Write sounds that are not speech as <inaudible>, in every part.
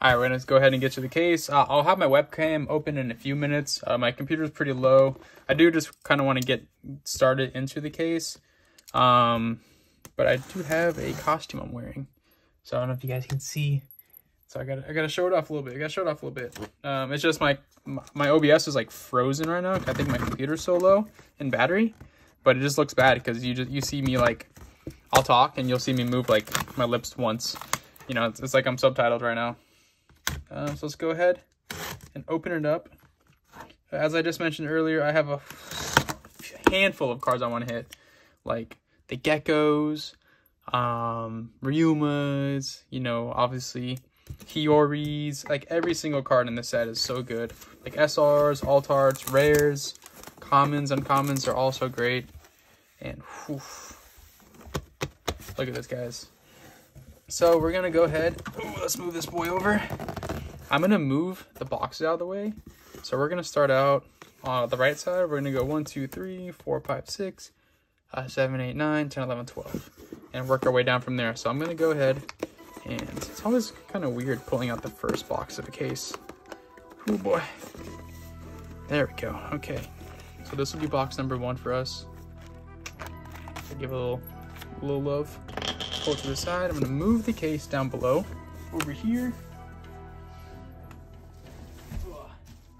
All right, we're gonna go ahead and get to the case. Uh, I'll have my webcam open in a few minutes. Uh, my computer's pretty low. I do just kind of want to get started into the case. Um, but I do have a costume I'm wearing. So I don't know if you guys can see. So I gotta, I gotta show it off a little bit. I gotta show it off a little bit. Um, it's just my, my OBS is like frozen right now. I think my computer's so low in battery, but it just looks bad because you just, you see me like, I'll talk and you'll see me move like my lips once. You know, it's, it's like I'm subtitled right now. Um, so let's go ahead and open it up. As I just mentioned earlier, I have a handful of cards I want to hit, like the Geckos, um, Ryumas, you know, obviously Hyoris, like every single card in the set is so good. Like SRs, alt arts, rares, commons, uncommons are also great. And whew, look at this, guys. So we're gonna go ahead. Ooh, let's move this boy over. I'm gonna move the boxes out of the way. So we're gonna start out on the right side. We're gonna go one, two, three, four, five, six, uh, seven, eight, nine, 10, 11, 12, and work our way down from there. So I'm gonna go ahead and it's always kind of weird pulling out the first box of a case. Oh boy. There we go. Okay. So this will be box number one for us. give a little, little love. Pull to the side. I'm gonna move the case down below. Over here.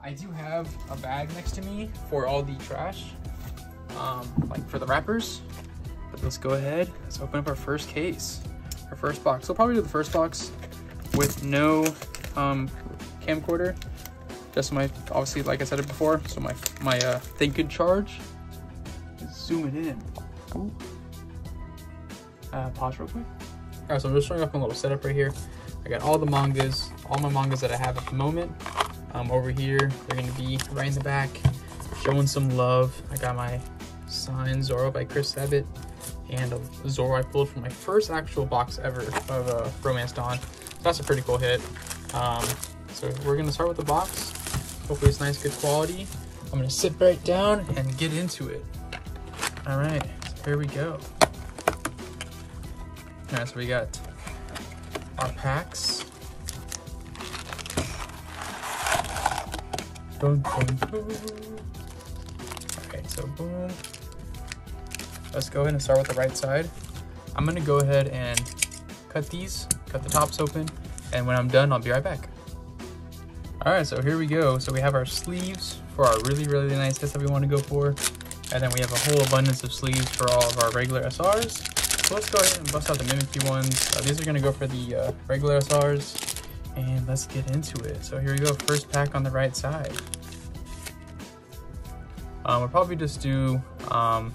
I do have a bag next to me for all the trash, um, like for the wrappers. But let's go ahead. Let's open up our first case, our first box. So probably do the first box with no um, camcorder. Just my, obviously, like I said it before, so my my uh, charge. Let's zoom it in. Uh, pause real quick. All right, so I'm just showing off my little setup right here. I got all the mangas, all my mangas that I have at the moment. Um, over here, they're gonna be right in the back, showing some love. I got my signed Zoro by Chris Sabat and a Zoro I pulled from my first actual box ever of uh, Romance Dawn. So That's a pretty cool hit. Um, so we're gonna start with the box. Hopefully it's nice, good quality. I'm gonna sit right down and get into it. All right, so here we go. All right, so we got our packs. Dun, dun, dun. Okay, so boom. Let's go ahead and start with the right side. I'm gonna go ahead and cut these, cut the tops open, and when I'm done, I'll be right back. All right, so here we go. So we have our sleeves for our really, really nice hits that we want to go for. And then we have a whole abundance of sleeves for all of our regular SRs. So let's go ahead and bust out the Mimikyu ones. Uh, these are gonna go for the uh, regular SRs and let's get into it. So here we go, first pack on the right side. Um, we'll probably just do, um,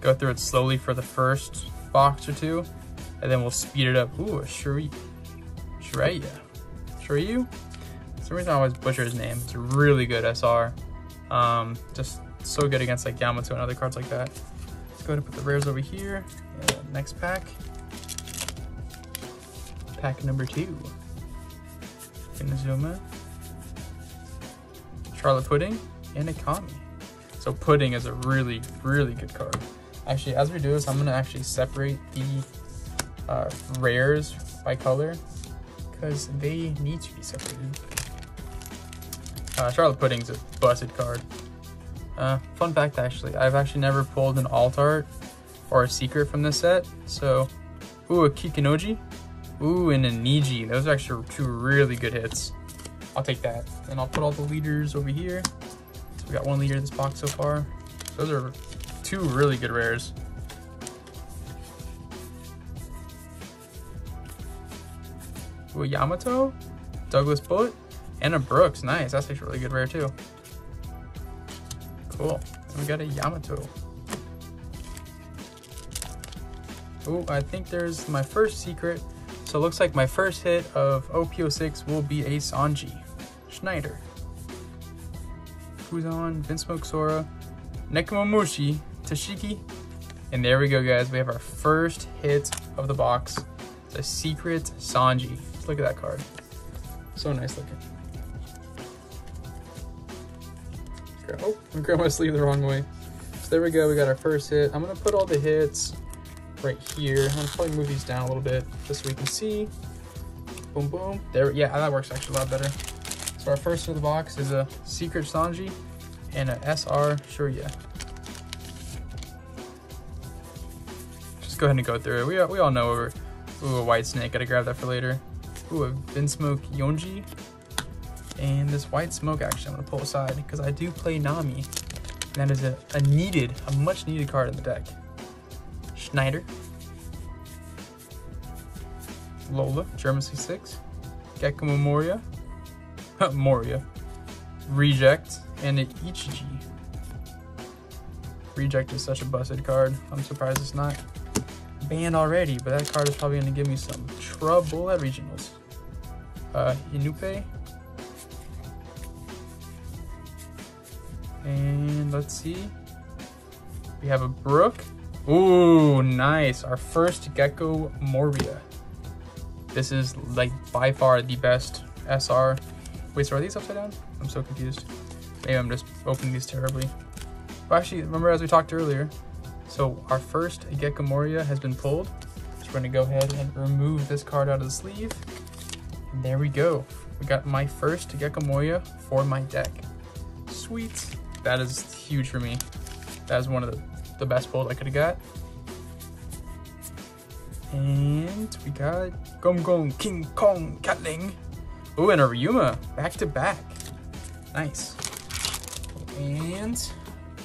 go through it slowly for the first box or two, and then we'll speed it up. Ooh, Shiryu. Shiryu. Shiryu? For some reason I always butcher his name. It's really good SR. Um, just so good against like Yamato and other cards like that. Let's go ahead and put the rares over here. Next pack. Pack number two. Inazuma, Charlotte Pudding, and Akami. So Pudding is a really, really good card. Actually, as we do this, I'm gonna actually separate the uh, rares by color because they need to be separated. Uh, Charlotte Pudding's a busted card. Uh, fun fact, actually, I've actually never pulled an alt art or a secret from this set. So, ooh, a Kikunojo. Ooh, and a Niji. Those are actually two really good hits. I'll take that. And I'll put all the leaders over here. So we got one leader in this box so far. Those are two really good rares. Ooh, Yamato, Douglas Bullet, and a Brooks. Nice. That's actually a really good rare too. Cool. And we got a Yamato. Oh, I think there's my first secret so it looks like my first hit of OP06 will be a Sanji, Schneider, Kuzan, Vinsmoke Sora, Nekomamushi, Tashiki, and there we go guys, we have our first hit of the box. A secret Sanji. Look at that card. So nice looking. Oh, I'm grabbing my sleeve the wrong way. So there we go, we got our first hit. I'm gonna put all the hits right here. I'm gonna probably move these down a little bit just so we can see. Boom, boom. There, yeah, that works actually a lot better. So our first of the box is a Secret Sanji and a SR Shurya. Just go ahead and go through it. We, we all know we're, ooh, a White Snake. Gotta grab that for later. Ooh, a Vinsmoke Yonji. And this White Smoke, actually, I'm gonna pull aside because I do play Nami. And that is a, a needed, a much needed card in the deck. Schneider. Lola, Germa 66. Gecko Moria. <laughs> Moria. Reject. And an Ichiji. Reject is such a busted card. I'm surprised it's not banned already, but that card is probably going to give me some trouble at regionals. Uh, Inupe. And let's see. We have a Brook. Ooh, nice. Our first Gecko Moria. This is like by far the best SR. Wait, so are these upside down? I'm so confused. Maybe I'm just opening these terribly. Well, actually, remember as we talked earlier, so our first Gecko Moria has been pulled. So we're gonna go ahead and remove this card out of the sleeve. And there we go. We got my first Gecko Moria for my deck. Sweet. That is huge for me. That is one of the, the best pulls I could have got. And we got Gum Gum King Kong Gatling. Ooh, and a Ryuma back to back. Nice. And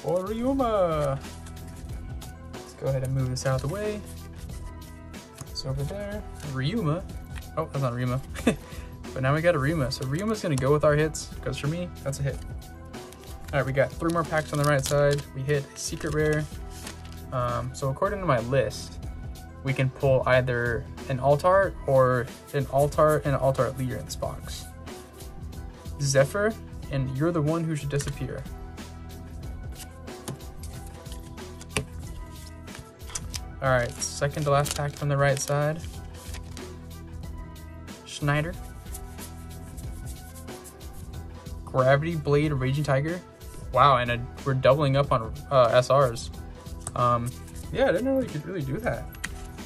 Ryuma. Let's go ahead and move this out of the way. It's over there. Ryuma. Oh, that's not Ryuma. <laughs> but now we got a Ryuma. So Ryuma's gonna go with our hits, because for me, that's a hit. All right, we got three more packs on the right side. We hit a secret rare. Um, so according to my list, we can pull either an alt art or an alt art and an alt art leader in this box. Zephyr, and you're the one who should disappear. All right, second to last pack from the right side. Schneider. Gravity Blade Raging Tiger. Wow, and a, we're doubling up on uh, SRs. Um, yeah, I didn't know you could really do that.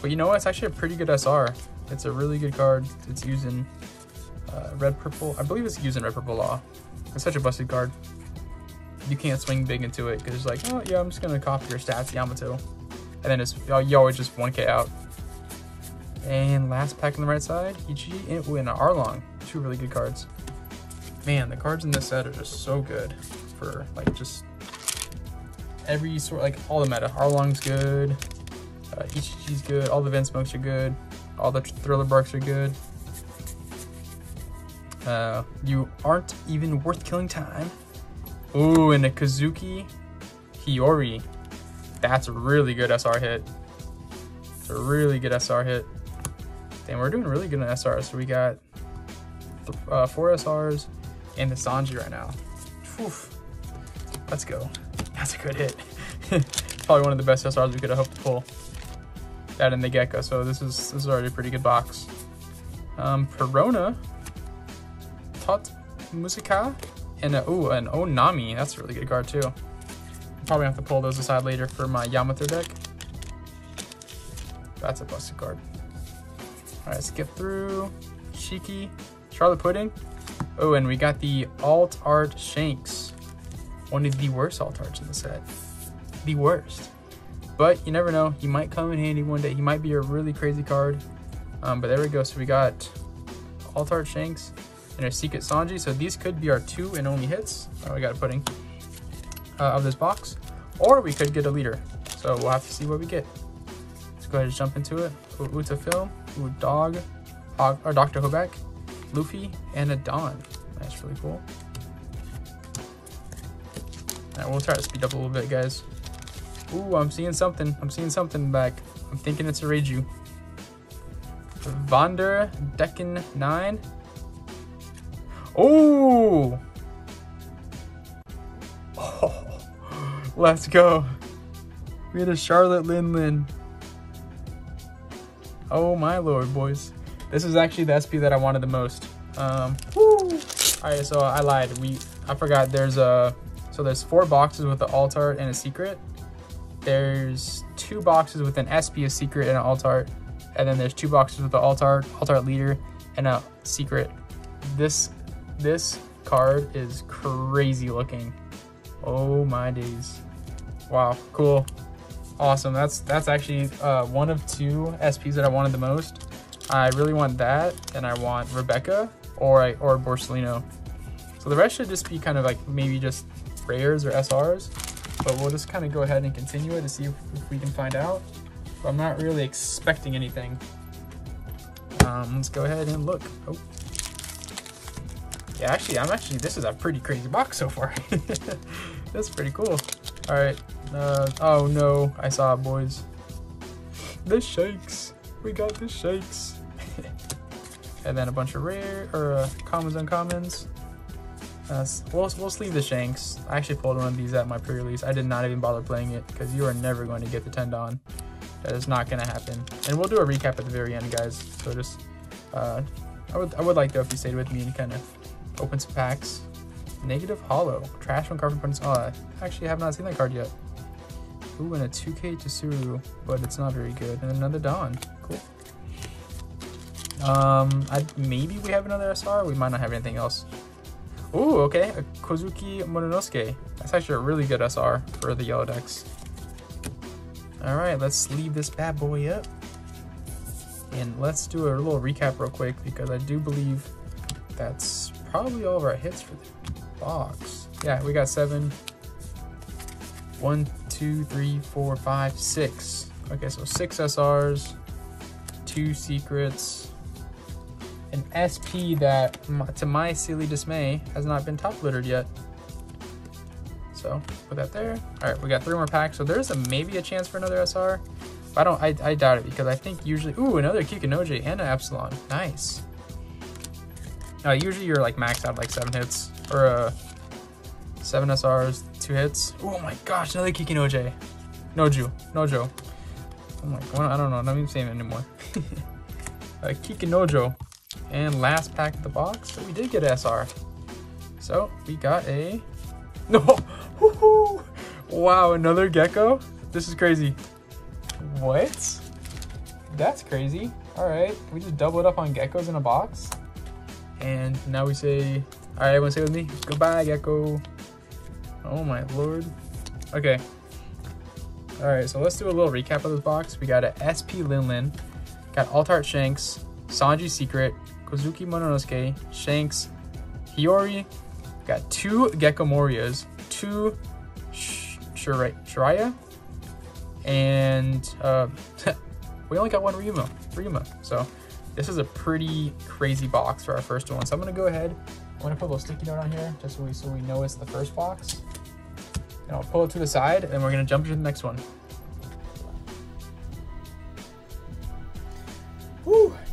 But you know what? It's actually a pretty good SR. It's a really good card. It's using uh, red purple. I believe it's using red purple law. It's such a busted card. You can't swing big into it because it's like, oh yeah, I'm just gonna copy your stats, Yamato, and then it's you always just 1k out. And last pack on the right side, Ichi and, ooh, and Arlong. Two really good cards. Man, the cards in this set are just so good for like just every sort, like all the meta. Arlong's good, uh, good, all the Vinsmokes are good, all the Thriller Barks are good. Uh, you aren't even worth killing time. Ooh, and a Kozuki Hiyori. That's a really good SR hit. It's a really good SR hit. Damn, we're doing really good on SR. So we got uh, four SRs and the Sanji right now. Oof. Let's go. That's a good hit. <laughs> Probably one of the best SRs we could have hoped to pull. That in the Gecko, so this is this is already a pretty good box. Um, Perona, Tot Musica, and a, ooh, an Onami. That's a really good card too. Probably have to pull those aside later for my Yamato deck. That's a busted card. All right, skip through. Shiki, Charlotte Pudding. Oh, and we got the Alt Art Shanks. One of the worst arts in the set. The worst. But you never know. He might come in handy one day. He might be a really crazy card. Um, but there we go. So we got Art Shanks and a Secret Sanji. So these could be our two and only hits. Oh, we got a pudding uh, of this box. Or we could get a leader. So we'll have to see what we get. Let's go ahead and jump into it. Uta Film, Ooh, Dog, Hog, or Dr. Hogback, Luffy, and a Don. That's really cool. Right, we'll try to speed up a little bit, guys. Ooh, I'm seeing something. I'm seeing something back. I'm thinking it's a Reiju. Vander Decken 9. Ooh! Oh, <laughs> let's go. We had a Charlotte Lin Lin. Oh my lord, boys. This is actually the SP that I wanted the most. Um, Alright, so I lied. We I forgot there's a so there's four boxes with the alt art and a secret. There's two boxes with an SP, a secret, and an alt art. And then there's two boxes with the alt art, alt art leader, and a secret. This this card is crazy looking. Oh my days. Wow, cool. Awesome. That's that's actually uh, one of two SPs that I wanted the most. I really want that, and I want Rebecca or I, or Borsalino. So the rest should just be kind of like maybe just rares or SRs, but we'll just kind of go ahead and continue it to see if, if we can find out. But I'm not really expecting anything. Um, let's go ahead and look. Oh. Yeah, actually, I'm actually, this is a pretty crazy box so far. <laughs> That's pretty cool. All right. Uh, oh no, I saw it, boys. The shakes. We got the shakes. <laughs> and then a bunch of rare, or uh, commons and commons. We'll, we'll sleeve the Shanks. I actually pulled one of these at my pre-release. I did not even bother playing it because you are never going to get the Tendon. That is not going to happen. And we'll do a recap at the very end, guys. So just, uh, I would I would like though if you stayed with me and kind of open some packs. Negative Hollow. Trash from opponents. Oh, I actually have not seen that card yet. Ooh, and a 2K Tsuru, but it's not very good. And another Dawn. Cool. Um, I, maybe we have another SR. We might not have anything else. Ooh, okay. A Kozuki Momonosuke. That's actually a really good SR for the yellow decks. Alright, let's leave this bad boy up. And let's do a little recap real quick because I do believe that's probably all of our hits for the box. Yeah, we got seven. One, two, three, four, five, six. Okay, so six SRs, two secrets, an SP that, to my silly dismay, has not been top littered yet. So put that there. All right, we got three more packs. So there's a maybe a chance for another SR. But I don't, I, I doubt it because I think usually, ooh, another Kikunojo and an Epsilon. Nice. Uh, usually you're like maxed out like seven hits or uh, seven SRs, two hits. Oh my gosh, another Kikunojo. Noju, Nojo. Oh my god, I don't know, I'm not even saying it anymore. <laughs> uh, Kikunojo. And last pack of the box, we did get SR. So we got a, <laughs> no, wow, another gecko. This is crazy. What? That's crazy. All right, we just double it up on geckos in a box. And now we say, all right, everyone say with me, goodbye, gecko. Oh my lord. Okay. All right, so let's do a little recap of this box. We got a SP Linlin, got Altart Shanks, Sanji Secret, Kozuki Momonosuke, Shanks, Hiyori, got two Gecko Morias, two Sh Shiraya, and uh, <laughs> we only got one Ryuma, Ryuma. So this is a pretty crazy box for our first one. So I'm gonna go ahead, I'm gonna put a little sticky note on here just so we, so we know it's the first box. And I'll pull it to the side and we're gonna jump into the next one.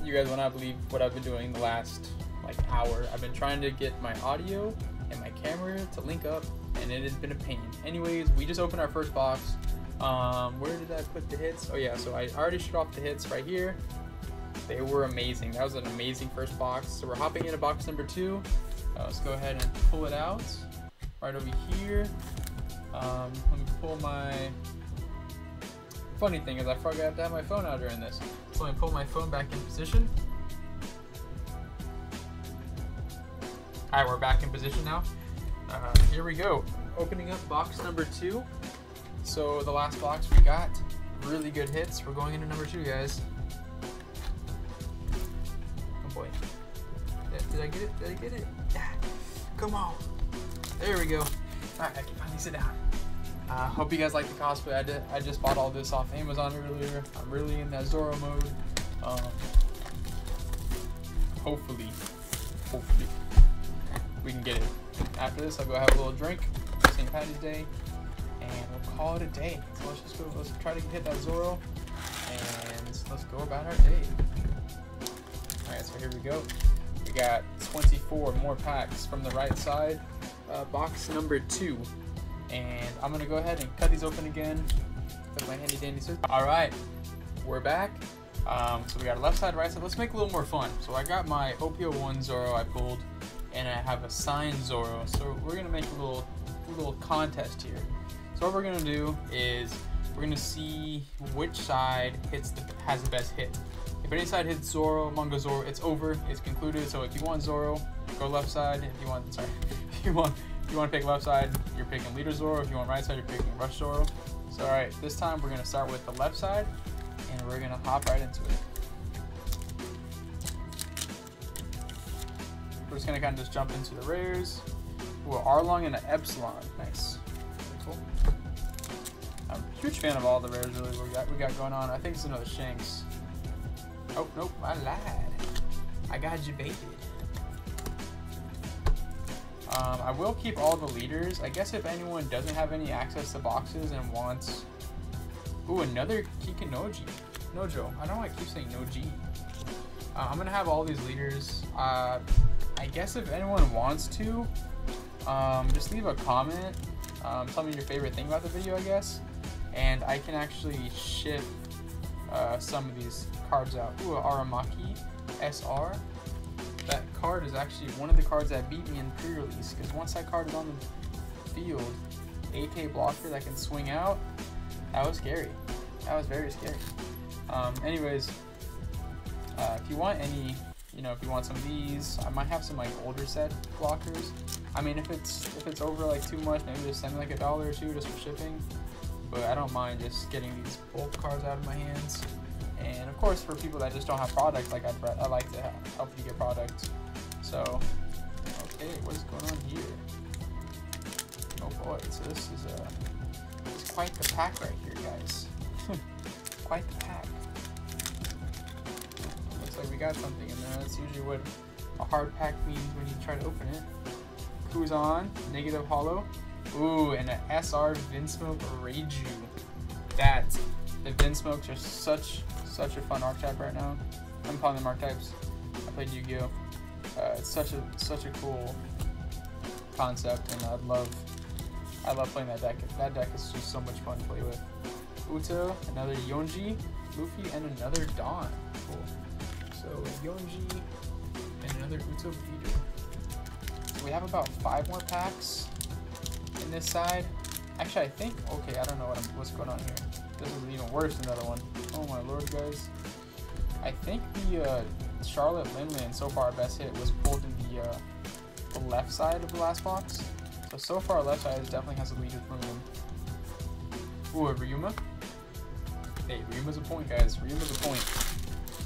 You guys will not believe what I've been doing the last like hour. I've been trying to get my audio and my camera to link up and it has been a pain. Anyways, we just opened our first box. Um, where did I put the hits? Oh yeah, so I already showed off the hits right here. They were amazing. That was an amazing first box. So we're hopping into box number two. Uh, let's go ahead and pull it out right over here. Um, let me pull my Funny thing is I forgot to have my phone out during this. So me pull my phone back in position. All right, we're back in position now. Uh, here we go. Opening up box number two. So the last box we got, really good hits. We're going into number two, guys. Oh boy. Did I get it? Did I get it? Yeah. Come on. There we go. All right, I can finally sit down. Uh, hope you guys like the cosplay. I did. I just bought all this off Amazon earlier. I'm really in that Zoro mode. Um, hopefully, hopefully, we can get it. After this, I'll go have a little drink. St. Patty's Day, and we'll call it a day. So let's just go. Let's try to hit that Zoro, and let's go about our day. All right, so here we go. We got 24 more packs from the right side. Uh, box number two. And I'm gonna go ahead and cut these open again with my handy dandy scissors. All right, we're back. Um, so we got a left side, right side. Let's make a little more fun. So I got my OPO1 Zoro I pulled, and I have a signed Zoro. So we're gonna make a little, little contest here. So what we're gonna do is we're gonna see which side hits the has the best hit. If any side hits Zoro, Manga Zoro, it's over. It's concluded. So if you want Zoro, go left side. If you want, sorry, <laughs> if you want, if you want to pick left side, you're picking Leader Zoro. If you want right side, you're picking Rush Zoro. So all right, this time we're gonna start with the left side, and we're gonna hop right into it. We're just gonna kind of just jump into the rares. Ooh, Arlong and an Epsilon. Nice. Cool. I'm a huge fan of all the rares really we got we got going on. I think it's another Shanks. Oh nope, I lied. I got you baited. Um, I will keep all the leaders. I guess if anyone doesn't have any access to boxes and wants... Ooh, another Kikinoji. Nojo. I don't know why I keep saying Noji. Uh, I'm going to have all these leaders. Uh, I guess if anyone wants to, um, just leave a comment. Um, tell me your favorite thing about the video, I guess. And I can actually ship uh, some of these cards out. Ooh, Aramaki SR card is actually one of the cards that beat me in pre-release because once that card is on the field, AK blocker that can swing out, that was scary. That was very scary. Um, anyways, uh, if you want any, you know, if you want some of these, I might have some like older set blockers. I mean, if it's if it's over like too much, maybe just send me like a dollar or two just for shipping. But I don't mind just getting these bulk cards out of my hands. And of course, for people that just don't have product, like I'd, I like to help you get product. So, okay, what is going on here? Oh boy, so this is a, it's quite the pack right here, guys. Hmm. quite the pack. Looks like we got something in there. That's usually what a hard pack means when you try to open it. Who's on? negative hollow. Ooh, and an SR Vinsmoke Reiju. That the Vinsmokes are such such a fun archetype right now. I'm calling them archetypes. I played Yu-Gi-Oh! Uh, it's such a such a cool concept, and I love I love playing that deck. That deck is just so much fun to play with. Uto, another Yonji, Luffy, and another Dawn. Cool. So Yonji and another Uto Beater. So we have about five more packs in this side. Actually, I think. Okay, I don't know what what's going on here. This is even worse than the other one. Oh my lord, guys. I think the uh, Charlotte Linlin so far best hit was pulled in the, uh, the left side of the last box. So, so far left side definitely has a lead with Linlin. Ooh, a Ryuma. Hey, Ryuma's a point, guys. Ryuma's a point.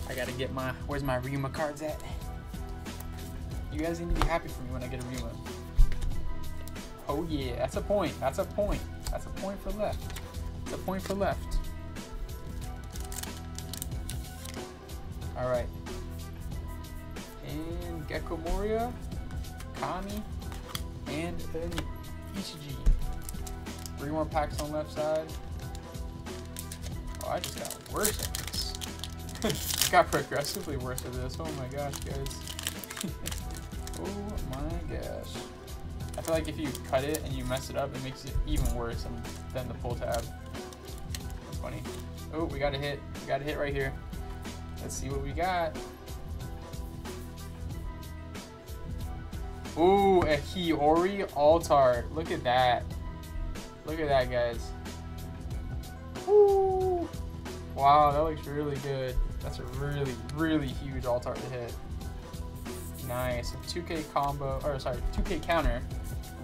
I gotta get my, where's my Ryuma cards at? You guys need to be happy for me when I get a Ryuma. Oh yeah, that's a point. That's a point. That's a point for left. That's a point for left. Alright. And Gecko Moria, Kami, and an Ichiji. Three more packs on left side. Oh, I just got worse at this. <laughs> got progressively worse at this. Oh my gosh, guys. <laughs> oh my gosh. I feel like if you cut it and you mess it up, it makes it even worse than the pull tab. Funny. Oh, we got a hit. We got a hit right here. Let's see what we got. Ooh, a Hiyori Altar. Look at that. Look at that, guys. Ooh. Wow, that looks really good. That's a really, really huge altar to hit. Nice. A 2k combo, or sorry, 2k counter.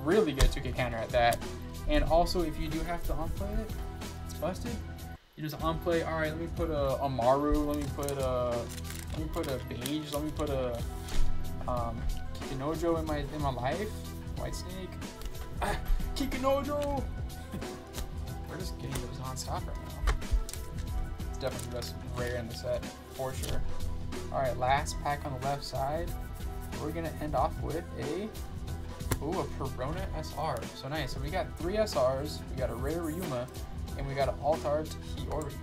Really good 2k counter at that. And also, if you do have to unplay it, it's busted. You just unplay. All right, let me put a Amaru. Let me put a. Let me put a Beige. Let me put a um, Kikinojo in my in my life. White Snake. Ah, Kikinojo. <laughs> We're just getting those non-stop right now. It's definitely the best rare in the set for sure. All right, last pack on the left side. We're gonna end off with a Ooh, a Perona SR. So nice. So we got three SRs. We got a rare Ryuma and we got an Altar Hiyori.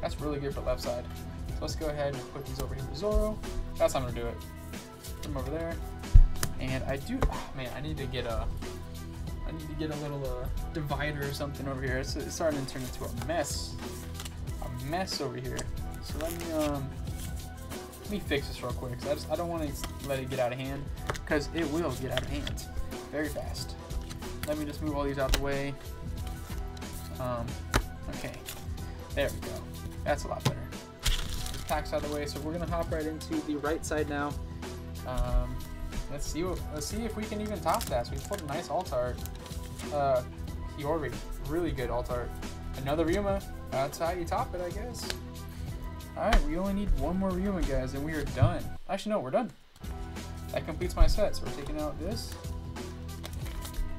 That's really good for left side. So let's go ahead and put these over here for Zoro. That's how I'm gonna do it. Put them over there. And I do, oh man, I need to get a, I need to get a little uh, divider or something over here. It's, it's starting to turn into a mess, a mess over here. So let me, um, let me fix this real quick. I just, I don't want to let it get out of hand because it will get out of hand very fast. Let me just move all these out of the way. Um, okay, there we go. That's a lot better. packs out of the way, so we're gonna hop right into the right side now. Um, let's see what, let's see if we can even top that. So we pulled a nice alt art. Uh, Hiyori, really good alt art. Another Ryuma. That's how you top it, I guess. All right, we only need one more Ryuma, guys, and we are done. Actually, no, we're done. That completes my set. So we're taking out this.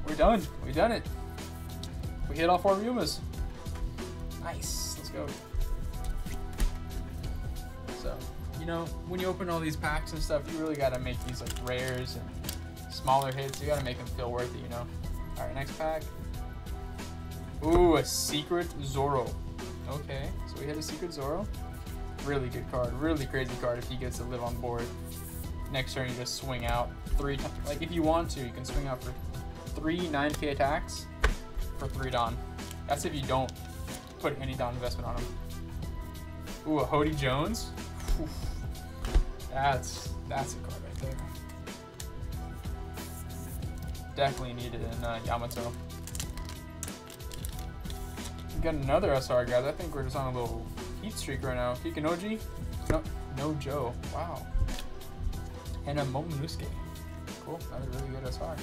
We're done. We done it. We hit all four Ryumas. Nice. Let's go. You know, when you open all these packs and stuff, you really got to make these like rares and smaller hits. You got to make them feel worth it, you know. All right, next pack. Ooh, a secret Zoro. Okay, so we hit a secret Zoro. Really good card. Really crazy card if he gets to live on board. Next turn, you just swing out three times. Like, if you want to, you can swing out for three 9k attacks for three Don. That's if you don't put any Don investment on him. Ooh, a Hody Jones. Oof. That's that's a card right there. Definitely needed in uh, Yamato. We got another SR, guys. I think we're just on a little heat streak right now. Kikunoji? No, no Joe. Wow. And a Momonosuke. Cool. Another really good SR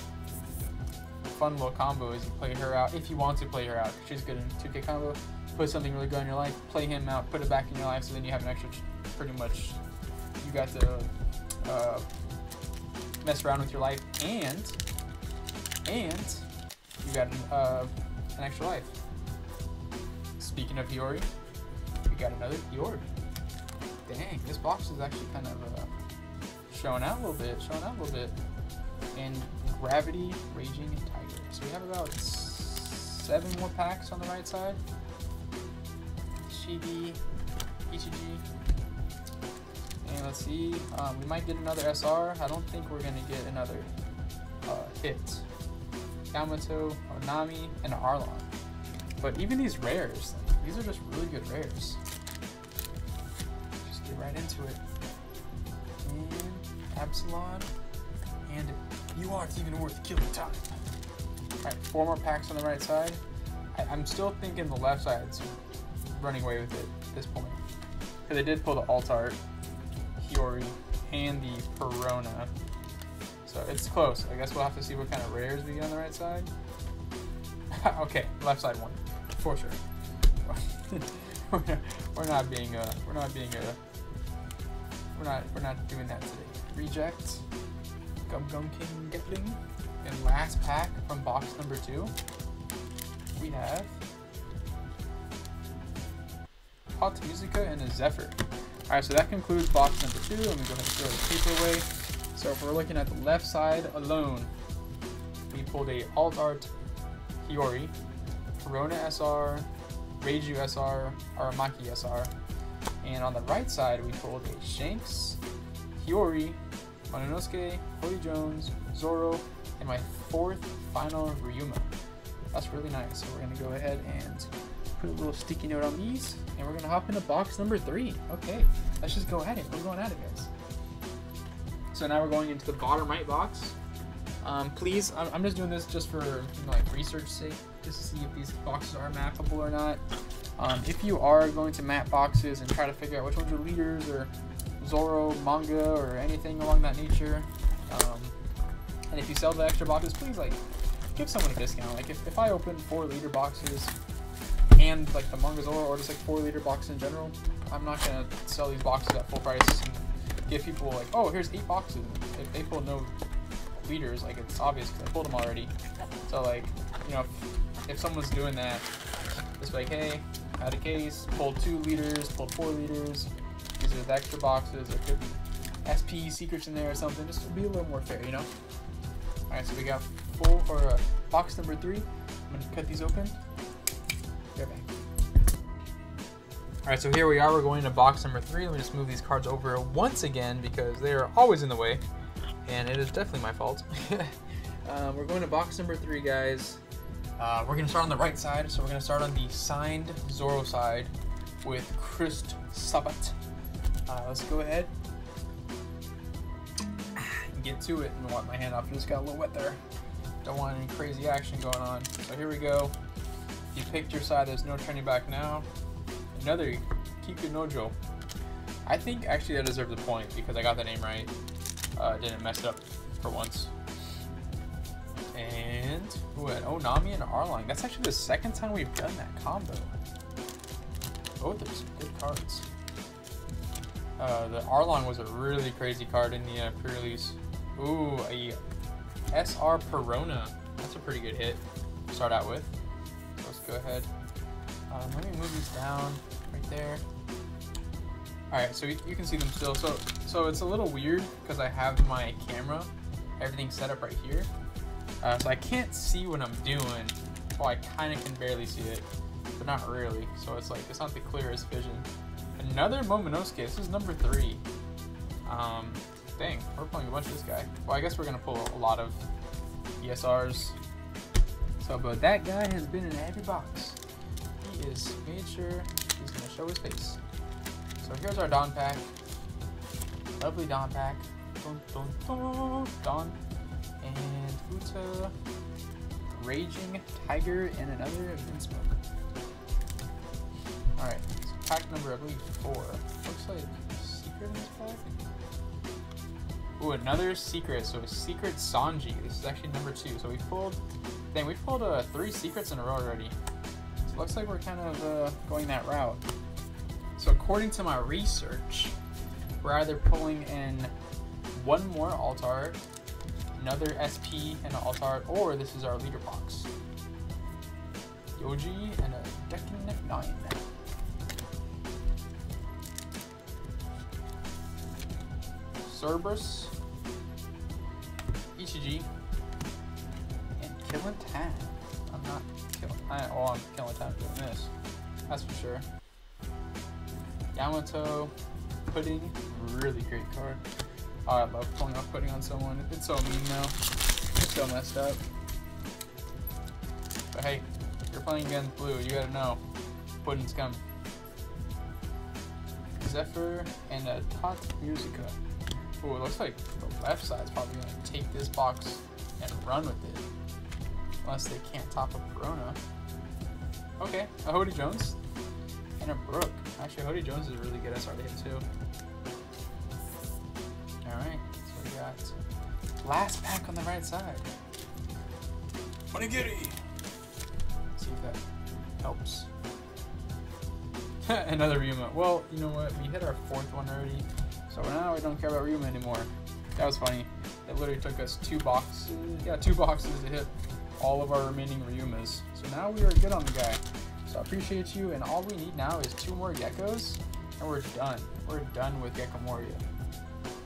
fun little combo is you play her out if you want to play her out. She's good in 2K combo. Put something really good in your life, play him out, put it back in your life, so then you have an extra. Pretty much, you got to uh, mess around with your life, and and you got an, uh, an extra life. Speaking of Hiyori, we got another Hiyori. Dang, this box is actually kind of uh, showing out a little bit, showing out a little bit. And Gravity Raging Tiger. So we have about seven more packs on the right side. Chibi, Ichiji. Let's see, um, we might get another SR. I don't think we're gonna get another uh, hit. Yamato, Onami, and Arlong. But even these rares, like, these are just really good rares. Just get right into it. And Absalom, and you aren't even worth killing time. Alright, four more packs on the right side. I, am still thinking the left side's running away with it at this point. Because they did pull the alt art, Hiyori, and the Perona. So it's close. I guess we'll have to see what kind of rares we get on the right side. <laughs> okay, left side one, for sure. <laughs> we're not being uh, we're not being uh, we're not we're not doing that today. Reject. Gum Gum King Gatling. And last pack from box number two, we have Tot Musica and a Zephyr. Alright, so that concludes box number two. Let me go ahead and throw the paper away. So if we're looking at the left side alone, we pulled a Alt Art Corona SR, Reiju SR, Aramaki SR, and on the right side we pulled a Shanks, Hiyori, Momonosuke, Hody Jones, Zoro, and my fourth final Ryuma. That's really nice. So we're gonna go ahead and put a little sticky note on these, and we're gonna hop into box number three. Okay, let's just go at it. We're going at it, guys. So now we're going into the bottom right box. Um, please, I'm, just doing this just for you know, like research sake, just to see if these boxes are mappable or not. Um, if you are going to map boxes and try to figure out which ones are leaders or Zoro manga or anything along that nature. Um, and if you sell the extra boxes, please like give someone a discount. Like if, if I open four leader boxes and like the manga Zoro or just like four liter boxes in general, I'm not gonna sell these boxes at full price and give people like, oh, here's eight boxes. If they pull no liters, like it's obvious because I pulled them already. So like, you know, if, if someone's doing that, it's like, hey, had a case, pulled two liters, pulled four liters, these are the extra boxes. There could be SP secrets in there or something, just to be a little more fair, you know? Alright, so we got full, or uh, box number three. I'm gonna cut these open. Right back. Alright, so here we are. We're going to box number three. Let me just move these cards over once again because they are always in the way. And it is definitely my fault. <laughs> um, we're going to box number three, guys. Uh, we're going to start on the right side. So we're going to start on the signed Zoro side with Chris Sabat. Uh, let's go ahead and get to it and wipe my hand off. It just got a little wet there. Don't want any crazy action going on. So here we go. You picked your side, there's no turning back now. Another Kikunojo. I think actually I deserve the point because I got the name right. Uh, didn't mess up for once. And ooh, an Onami and Arlong. That's actually the second time we've done that combo. Both are some good cards. Uh, the Arlong was a really crazy card in the uh, pre-release. Ooh, a SR Perona. That's a pretty good hit to start out with. Go ahead. Um, let me move these down right there. All right, so you, you, can see them still. So, so it's a little weird because I have my camera, everything set up right here. Uh, so I can't see what I'm doing. Well, I kind of can barely see it, but not really. So it's like, it's not the clearest vision. Another Momonosuke, this is number three. Um, dang, we're pulling a bunch of this guy. Well, I guess we're gonna pull a lot of ESRs. So, but that guy has been in every box. He is made sure he's gonna show his face. So here's our Dawn pack. Lovely Dawn pack. Dun, dun, dun, Dawn. And Futa. Raging Tiger and another Smoke. Alright, so pack number, I believe, four. Looks like secret in this pack. Ooh, another secret. So a secret Sanji. This is actually number two. So we pulled, dang, we pulled uh, three secrets in a row already. So looks like we're kind of uh, going that route. So according to my research, we're either pulling in one more alt art, another SP and an alt art, or this is our leader box. Yonji and a Decken 9. Cerberus, Ichiji, and Killing Time. I'm not killing. I, oh, I'm killing time doing this. That's for sure. Yamato, Pudding, really great card. Oh, I love pulling off Pudding on someone. It's so mean now. It's so messed up. But hey, you're playing against blue, you gotta know. Pudding's coming. Zephyr and a Tot Musica. Ooh, it looks like the left side's probably gonna take this box and run with it. Unless they can't top a Corona. Okay, a Hody Jones and a Brook. Actually, Hody Jones is a really good SR to hit too. Alright, so we got last pack on the right side. Monigiri! See if that helps. <laughs> Another Ryuma. Well, you know what? We hit our fourth one already. So now we don't care about Ryuma anymore. That was funny. It literally took us two boxes, yeah, two boxes to hit all of our remaining Ryumas. So now we are good on the guy. So I appreciate you, and all we need now is two more Geckos, and we're done. We're done with Gecko Moria.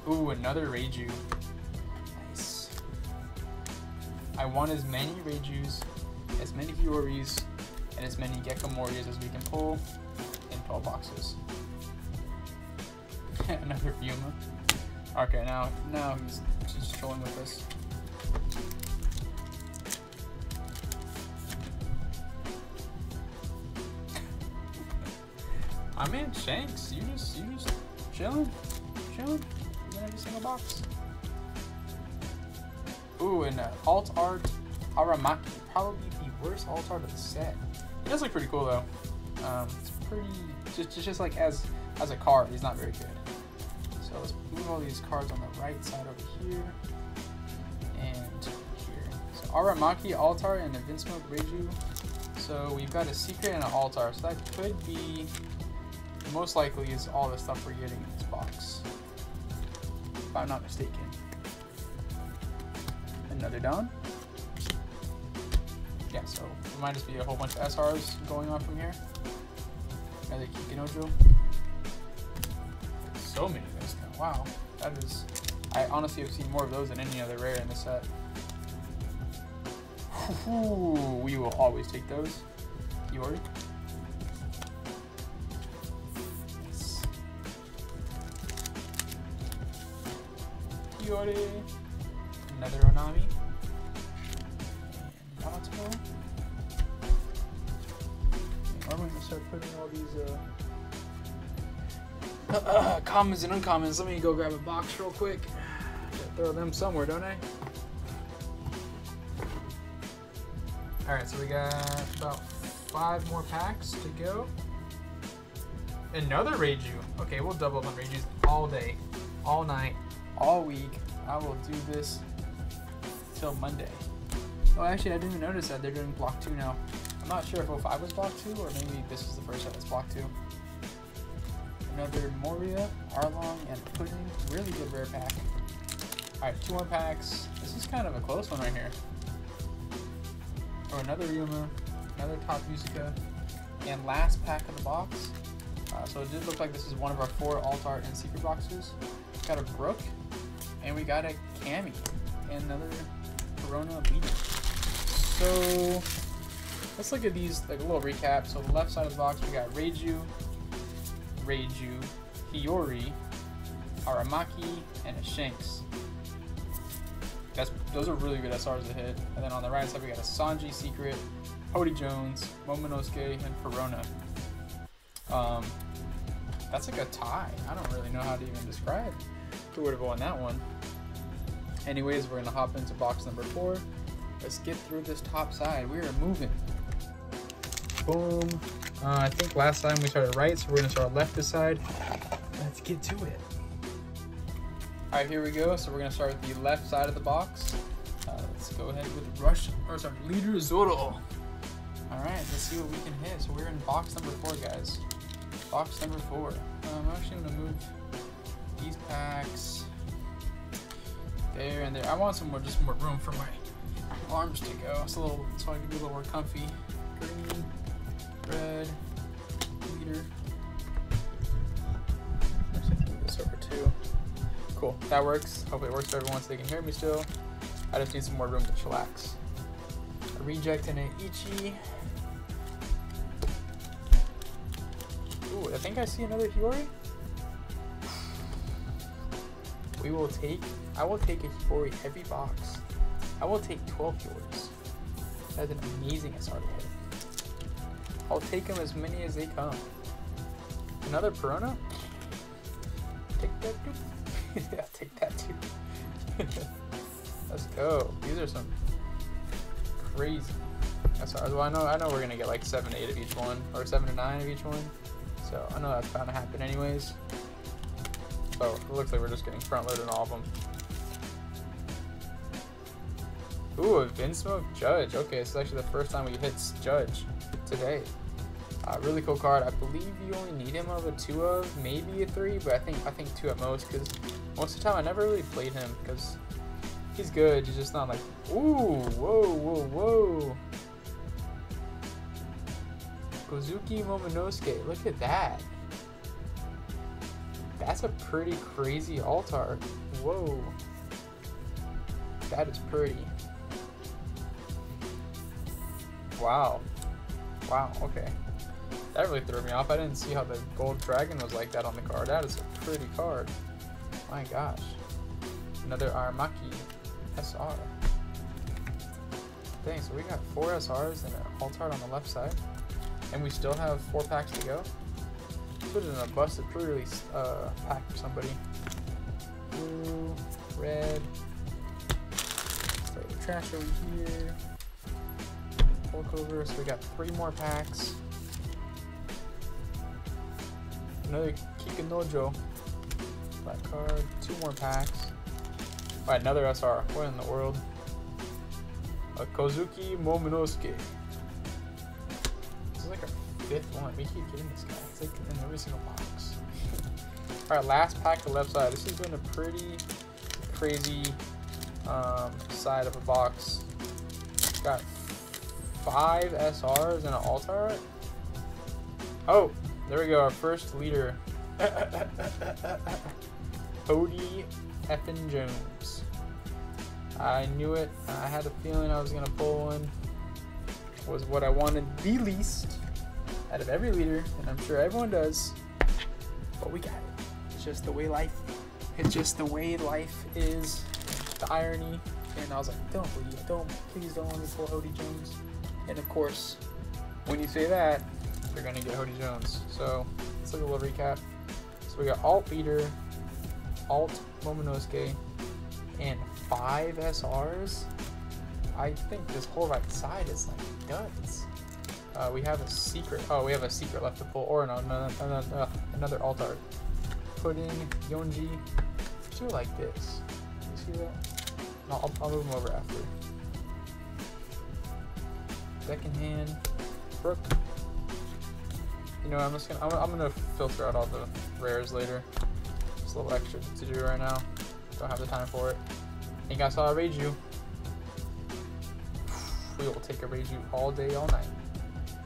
Ooh, another Reiju. Nice. I want as many Reijus, as many Fiories, and as many Gecko Morias as we can pull in 12 boxes. <laughs> another Fuma. Okay, now now he's just trolling with us. I mean, Shanks, you just, you just chilling, chilling, in every single box. Ooh, and uh, alt art Aramaki, probably the worst alt art of the set. It does look pretty cool though. Um, it's pretty, just, just, just like as as a card, he's not very good. All these cards on the right side over here and here. So Aramaki, Altar, and a Vinsmoke Reiju. So we've got a secret and an altar, so that could be most likely is all the stuff we're getting in this box. If I'm not mistaken. Another down. Yeah, so it might just be a whole bunch of SRs going on from here. Another Kikinojo. So many. Wow. That is I honestly have seen more of those than any other rare in the set. Ooh, we will always take those. Yori. Yori. Commons and uncommons. Let me go grab a box real quick. Throw them somewhere, don't I? Alright, so we got about five more packs to go. Another Reiju. Okay, we'll double up on Reijus all day, all night, all week. I will do this till Monday. Oh, actually, I didn't even notice that they're doing block two now. I'm not sure if 05 was block two or maybe this is the first set that's block two. Another Moria, Arlong, and Pudding. Really good rare pack. Alright, two more packs. This is kind of a close one right here. Or another Ryuma, another Tot Musica, and last pack of the box. Uh, so it did look like this is one of our four alt art and secret boxes. Got a Brook, and we got a Cammy, and another Perona leader. So let's look at these like a little recap. So the left side of the box we got Reiju, Reiju, Hiyori, Aramaki, and a Shanks. That's those are really good SRs to hit. And then on the right side we got a Sanji Secret, Hody Jones, Momonosuke, and Perona. Um, that's like a tie. I don't really know how to even describe who would have won that one. Anyways, we're gonna hop into box number four. Let's get through this top side. We are moving. Boom. Uh, I think last time we started right, so we're gonna start left this side. Let's get to it. All right, here we go. So we're gonna start with the left side of the box. Uh, let's go ahead with Rush, or sorry, Leader Zoro. All right, let's see what we can hit. So we're in box number four, guys. Box number four. Um, I'm actually gonna move these packs there and there. I want some more, just more room for my arms to go. It's a little, so I can be a little more comfy. Green, red, leader. Move this over too. Cool, that works. Hopefully it works for everyone so they can hear me still. I just need some more room to chillax. A reject and an Ichi. Ooh, I think I see another Hiyori. We will take, I will take a Hiyori heavy box. I will take 12 Hiyoris. That's an amazing SR to hit. I'll take them as many as they come. Another Perona? Take that too. <laughs> yeah, take that too. <laughs> Let's go. These are some crazy SRs. Well, I know, I know we're gonna get like seven, eight of each one, or seven to nine of each one. So I know that's bound to happen anyways. So it looks like we're just getting front loaded all of them. Ooh, a Vinsmoke Judge. Okay, this is actually the first time we hit Judge today. Uh, really cool card. I believe you only need him of a two of, maybe a three, but I think I think two at most because most of the time I never really played him because he's good. He's just not like ooh, whoa, whoa, whoa. Kozuki Momonosuke. Look at that. That's a pretty crazy altar. Whoa. That is pretty. Wow. Wow, okay. That really threw me off. I didn't see how the gold dragon was like that on the card. That is a pretty card. My gosh. Another Aramaki SR. Dang, so we got four SRs and an altar on the left side. And we still have four packs to go. Put it in a busted pre-release uh, pack for somebody. Blue, red. Throw the trash over here. Walk over. So we got three more packs. Another Kikunojo. Black card. Two more packs. Alright, another SR. What in the world? A Kozuki Momonosuke. This is like our fifth one. We keep getting this guy. It's like in every single box. <laughs> Alright, last pack, the left side. This has been a pretty crazy um, side of a box. Got five SRs and an altar. Oh, there we go. Our first leader. <laughs> Hody Effin Jones. I knew it. I had a feeling I was gonna pull one. Was what I wanted the least out of every leader, and I'm sure everyone does. But we got it. It's just the way life. It's just the way life is. The irony. And I was like, don't please, don't please don't let me pull Hody Jones. And of course, when you say that, you're gonna get Hody Jones. So let's look at a little recap. So we got Alt Beater, Alt Momonosuke, and five SRs. I think this whole right side is like duds. Uh, we have a secret. Oh, we have a secret left to pull, or no, no, no, no, no another alt art. Yonji. Do like this. You see that? No, I'll, I'll move him over after. Second hand, Brook. You know, I'm just gonna I'm, I'm, gonna filter out all the rares later. Just a little extra to do right now. Don't have the time for it. Think I saw a Reiju. We will take a Reiju all day, all night.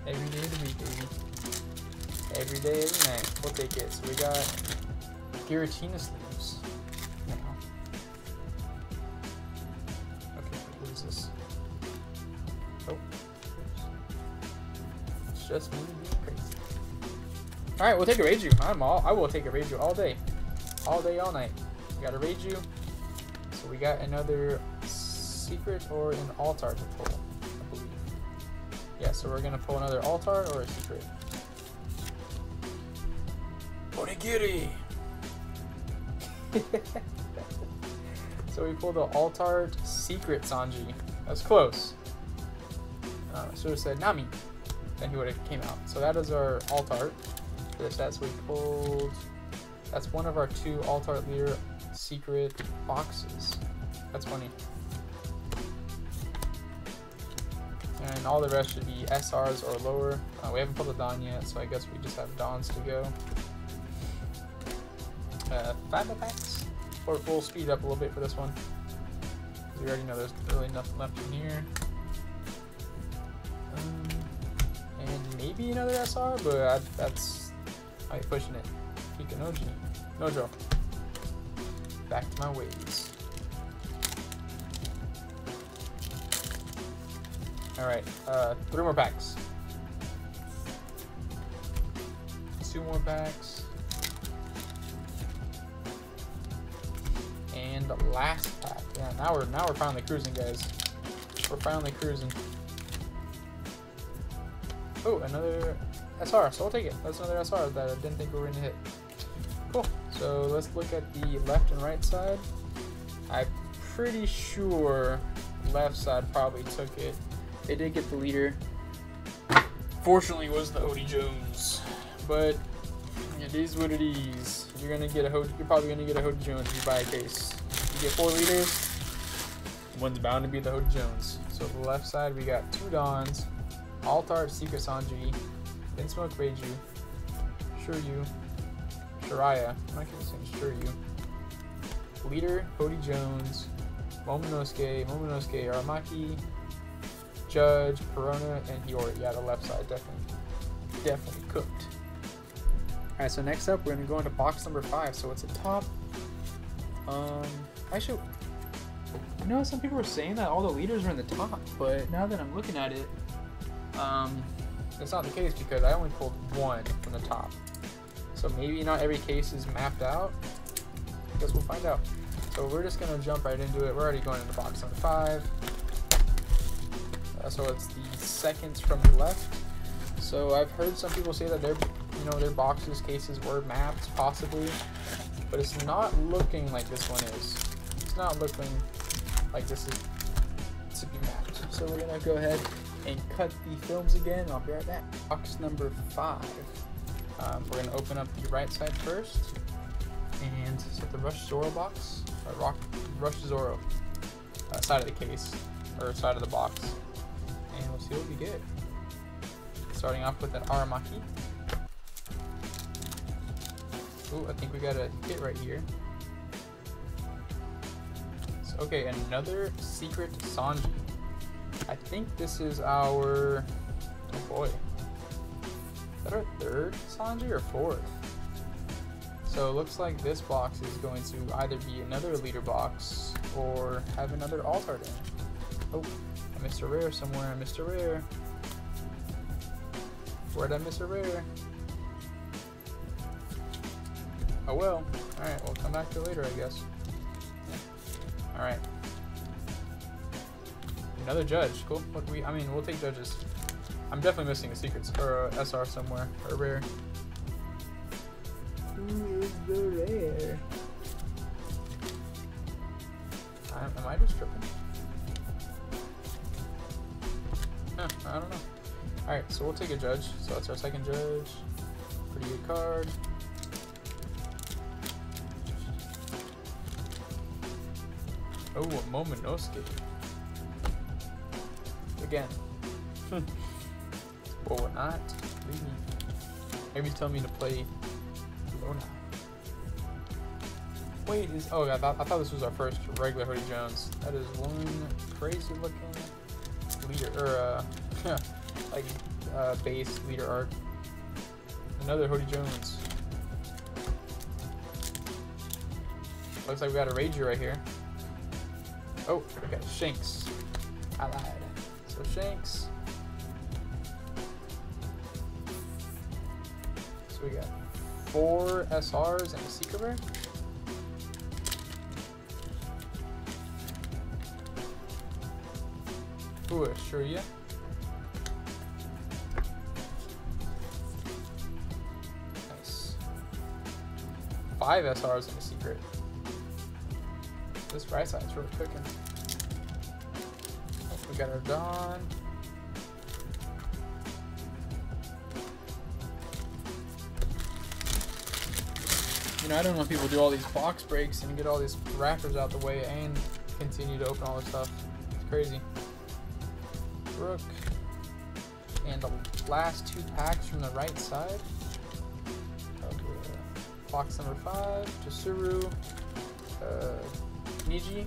Every day of the week, baby. Every day, every night. We'll take it. So we got Giratina Alright, we'll take a Reiju. I'm all I will take a Reiju all day. All day, all night. We got a Reiju. So we got another secret or an altar to pull, I believe. Yeah, so we're gonna pull another altar or a secret. Onigiri! <laughs> so we pulled the altar secret Sanji. That's close. Uh, should have said Nami. Then he would have came out. So that is our altar. The stats we pulled. That's one of our two altar leader secret boxes. That's funny. And all the rest should be SRs or lower. Uh, we haven't pulled a Don yet, so I guess we just have Dons to go. Uh, five packs. Or we'll speed up a little bit for this one. We already know there's really nothing left in here. Um, and maybe another SR, but I, that's you pushing it. Kikanoji. Nojo. Back to my ways. Alright, uh, three more packs. Two more packs. And the last pack. Yeah, now we're now we're finally cruising, guys. We're finally cruising. Oh, another SR, so I'll take it. That's another SR that I didn't think we were gonna hit. Cool. So let's look at the left and right side. I'm pretty sure left side probably took it. They did get the leader. Fortunately, was the Odie Jones, but it is what it is. You're gonna get a Ho you're probably gonna get a Hody Jones if you buy a case. You get four leaders, one's bound to be the Hody Jones. So the left side we got two Dons, Altar Secret Sanji, Smoke Reiju, Shuryu, Shiraya, I'm not gonna say Shuryu, Leader, Hody Jones, Momonosuke, Momonosuke Aramaki, Judge, Perona, and Hiyori. Yeah, the left side definitely, definitely cooked. Alright, so next up, we're gonna go into box number five. So it's a top. Um, actually, you know, some people were saying that all the leaders are in the top, but now that I'm looking at it, um, that's not the case because I only pulled one from the top. So maybe not every case is mapped out. I guess we'll find out. So we're just gonna jump right into it. We're already going into box number five. Uh, so it's the seconds from the left. So I've heard some people say that their, you know, their boxes cases were mapped possibly, but it's not looking like this one is. It's not looking like this is to be mapped. So we're gonna go ahead and cut the films again. I'll be right back. Box number five. Um, we're gonna open up the right side first and set the Rush Zoro box, or Rock Rush Zoro uh, side of the case or side of the box, and we'll see what we get. Starting off with an Aramaki. Ooh, I think we got a hit right here. So, okay, another secret Sanji. I think this is our. Oh boy. Is that our third Sanji or fourth? So it looks like this box is going to either be another leader box or have another altar in it. Oh, I missed a rare somewhere. I missed a rare. Where'd I miss a rare? Oh well. Alright, we'll come back to it later, I guess. Alright. Another judge. Cool. What we? I mean, we'll take judges. I'm definitely missing a secret or a SR somewhere or rare. Who is the rare? I'm, am I just tripping? Huh, I don't know. Alright, so we'll take a judge. So that's our second judge. Pretty good card. Oh, a Momonosuke. Again. but what not? Leave me. Maybe tell me to play Lona. Wait, is oh I thought I thought this was our first regular Hody Jones. That is one crazy looking leader or uh <laughs> like uh base leader art. Another Hody Jones. Looks like we got a Rager right here. Oh, we got Shanks. I lied. So Shanks. So we got four SRs and a Secret Rare. Ooh, sure, yeah. Nice. Five SRs and a secret. This right side's really cooking. Got our Don. You know, I don't know if people do all these box breaks and get all these wrappers out the way and continue to open all this stuff. It's crazy. Brook. And the last two packs from the right side. box number five, Chizuru, uh, Niji,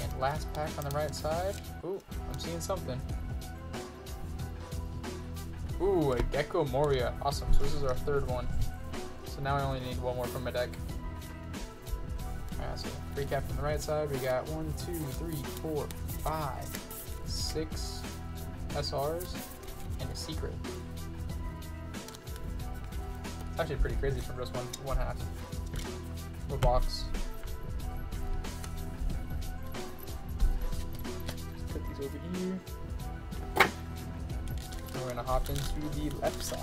and last pack on the right side. Ooh, I'm seeing something. Ooh, a Gecko Moria. Awesome. So this is our third one. So now I only need one more from my deck. Alright, so recap from the right side. We got one, two, three, four, five, six SRs, and a secret. It's actually pretty crazy from just one one half a box. Here. We're gonna hop into the left side.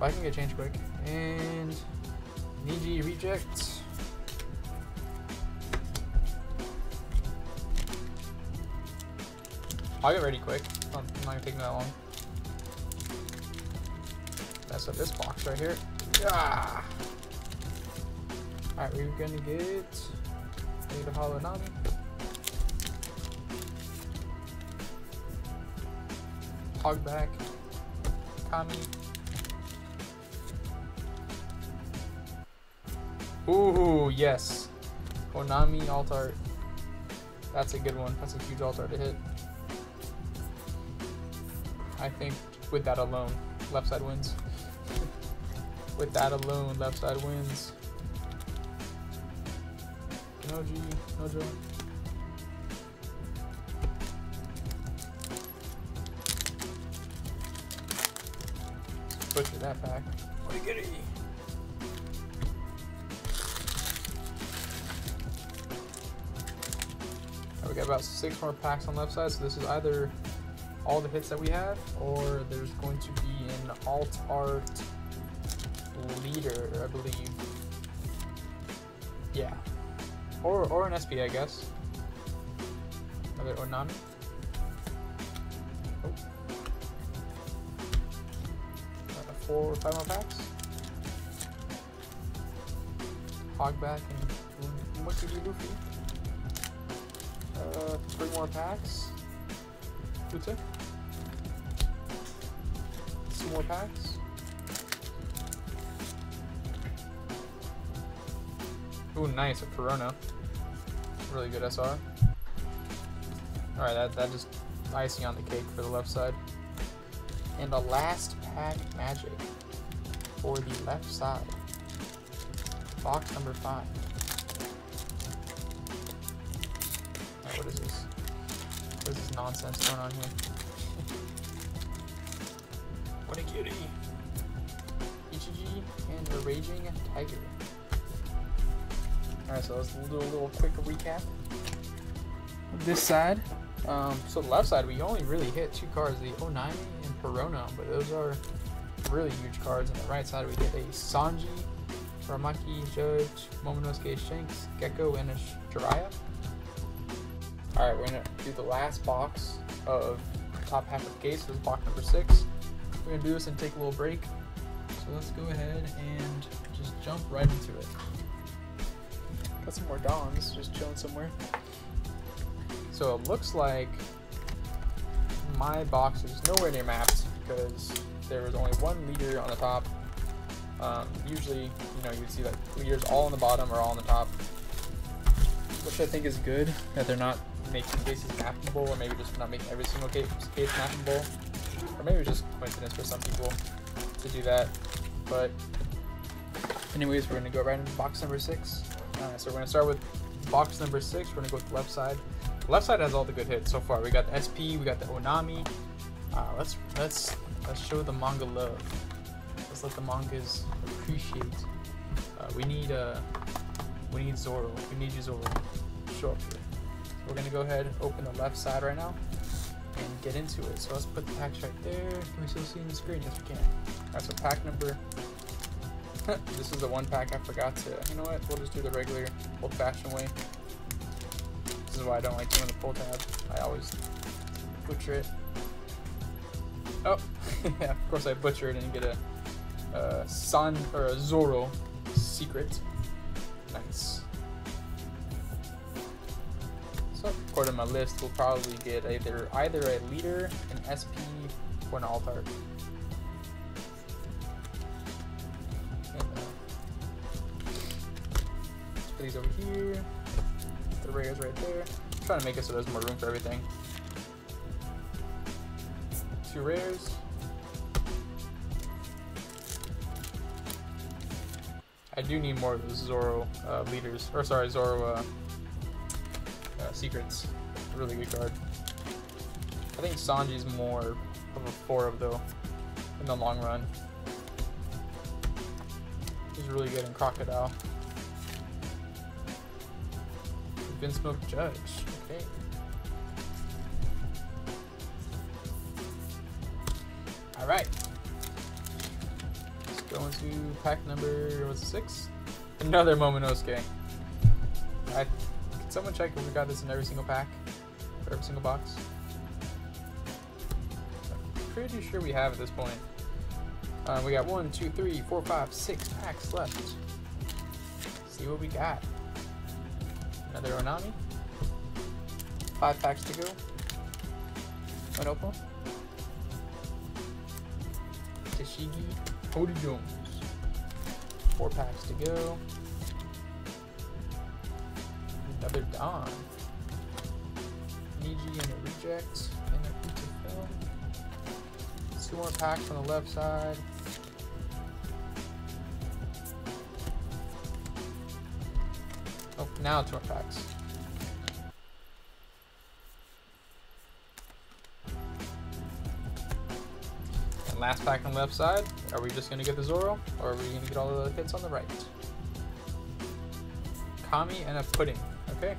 I can get change quick. And Niji reject. I'll get ready quick. Right here. Yeah. Alright, we're gonna get need a hollow Nami. Hogback. Kami. Ooh, yes. Onami alt art. That's a good one. That's a huge alt art to hit. I think with that alone, left side wins. With that alone, left side wins. Kanoji, Nojo. Butcher that pack. What a goodie! we got about six more packs on left side, so this is either all the hits that we have, or there's going to be an alt art leader, I believe. Yeah. Or or an SP, I guess. Another Onami. Oh. Uh, four or five more packs. Hogback and Mochibi Luffy. Uh, three more packs. Pizza. Some more packs. Ooh, nice, a Perona. Really good SR. Alright, that, that just icing on the cake for the left side. And a last pack magic for the left side. Box number five. what is this? What is this nonsense going on here? what a cutie! Ichiji and a Raging Tiger. So let's do a little quick recap. This side. Um, so the left side, we only really hit two cards, the Onami and Perona, but those are really huge cards. On the right side, we get a Sanji, Ramaki, Judge, Momonosuke Shanks, Gecko, and a Jiraiya. Alright, we're gonna do the last box of top half of the case. This is box number six. We're gonna do this and take a little break. So let's go ahead and just jump right into it. Got some more Dons just chilling somewhere. So it looks like my box is nowhere near mapped because there was only one leader on the top. Um, usually, you know, you'd see like leaders all on the bottom or all on the top, which I think is good that they're not making cases mappable or maybe just not making every single case, case mappable. Or maybe it's just coincidence for some people to do that. But anyways, we're gonna go right into box number six. Uh, so we're gonna start with box number six. We're gonna go with the left side. The left side has all the good hits so far. We got the SP, we got the Onami. Uh, let's let's let's show the manga love. Let's let the mangas appreciate. Uh, we need uh we need Zoro. We need you Zoro. Show up here. So we're gonna go ahead and open the left side right now and get into it. So let's put the packs right there. Can we still see the screen? Yes, we can. Alright, so pack number. <laughs> this is the one pack I forgot to. You know what? We'll just do the regular old-fashioned way. This is why I don't like doing the pull tab. I always butcher it. Oh, <laughs> yeah, of course I butchered and get a, San or a Zoro secret. Nice. So according to my list, we'll probably get either either a leader, an SP, or an alt art. These over here. The rares right there. I'm trying to make it so there's more room for everything. Two rares. I do need more of those Zoro uh, leaders, or sorry, Zoro uh, uh, secrets. Really good card. I think Sanji's more of a four of though in the long run. He's really good in Crocodile. Smoke Judge. Okay. All right. Let's go into pack number what's it, six? Another Momonosuke. I, can someone check if we got this in every single pack, every single box? I'm pretty sure we have at this point. Uh, we got one, two, three, four, five, six packs left. Let's see what we got. Another Onami. Five packs to go. One Tashigi Hody Jones. Four packs to go. Another Don. Niji and a reject. And a pizza film. Two more packs on the left side. Now two more packs. And last pack on the left side. Are we just gonna get the Zoro, or are we gonna get all the other hits on the right? Kami and a pudding. Okay.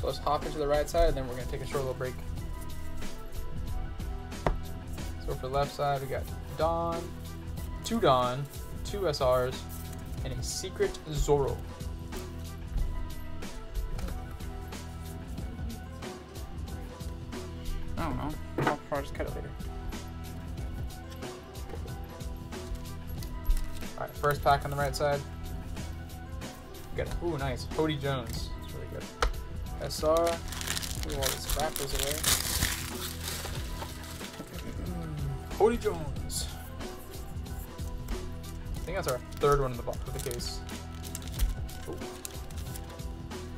So let's hop into the right side, and then we're gonna take a short little break. So for the left side, we got Don, two Don, two SRs, and a secret Zoro. Pack on the right side. Got it. Ooh, nice. Hody Jones. It's really good. SR. All these wrappers away. Hmm. Hody Jones. I think that's our third one in the box of the case. Ooh.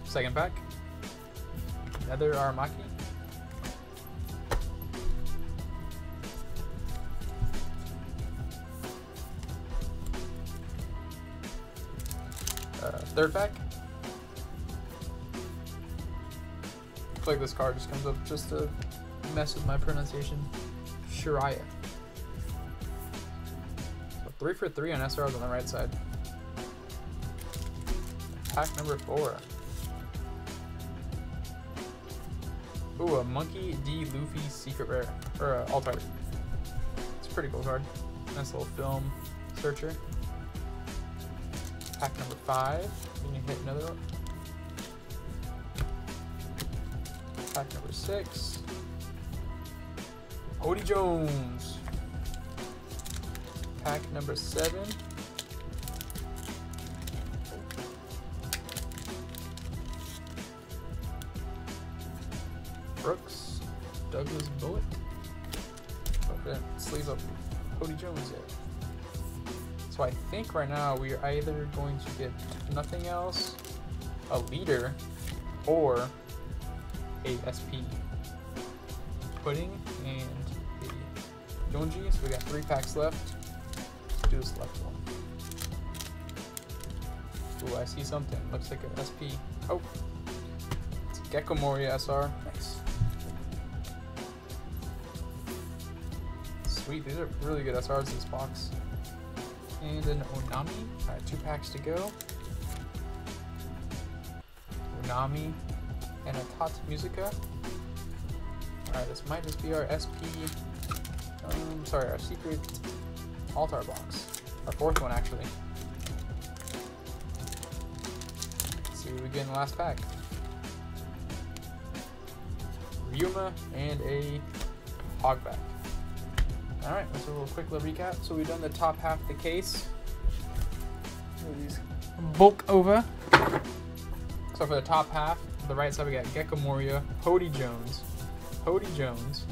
Second pack. Another Aramaki. Third pack. Looks like this card just comes up just to mess with my pronunciation. Shiraya. So three for three on SRs on the right side. Pack number four. Ooh, a Monkey D. Luffy secret rare. Or uh. It's a pretty cool card. Nice little film searcher. Pack number five. Can you hit another one? Pack number six. Hody Jones. Pack number seven. Right now we are either going to get nothing else, a leader, or a SP. Pudding and the Yonji. So we got three packs left. Let's do this left one. Ooh, I see something. Looks like an SP. Oh, it's Gecko Moria SR. Nice. Sweet, these are really good SRs in this box. And an Onami. Alright, two packs to go. Onami and a Tot Musica. Alright, this might just be our SP, um, sorry, our secret altar box. Our fourth one, actually. Let's see what we get in the last pack. Ryuma and a Hogback. Alright, let's do a little quick little recap. So we've done the top half of the case. These bulk over. So for the top half, the right side we got Gecko Moria, Hody Jones, Hody Jones,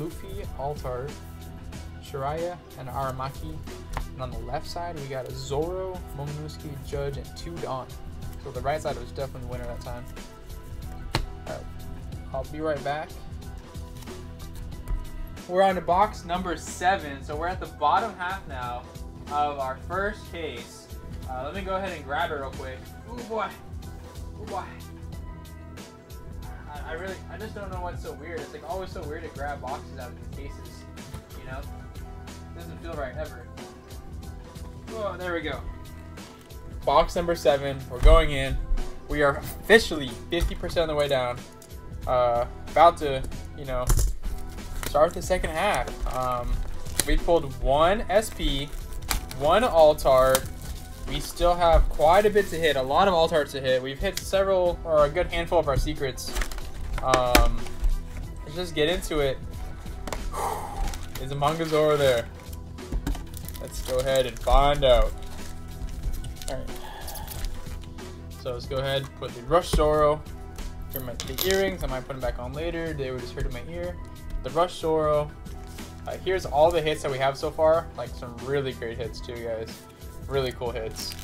Luffy Altar, Shiraya, and Aramaki. And on the left side, we got a Zoro, Momonosuke, Judge, and two Don. So the right side was definitely the winner that time. Alright, I'll be right back. We're on to box number seven, so we're at the bottom half now of our first case. Uh, let me go ahead and grab it real quick. Oh boy, oh boy. I, I really, I just don't know what's so weird. It's like always so weird to grab boxes out of these cases, you know? It doesn't feel right ever. Oh, there we go. Box number seven, we're going in. We are officially 50% of the way down. Uh, about to, you know, start the second half. Um, we pulled one SP, one altar. We still have quite a bit to hit, a lot of Altarts to hit. We've hit several, or a good handful of our secrets. Um, let's just get into it. Is a manga Zoro there? Let's go ahead and find out. Alright. So let's go ahead, put the Rush Zoro. Here my the earrings. I might put them back on later. They were just hurting my ear. The Rush Zoro. Uh, here's all the hits that we have so far. Like some really great hits too, guys. Really cool hits.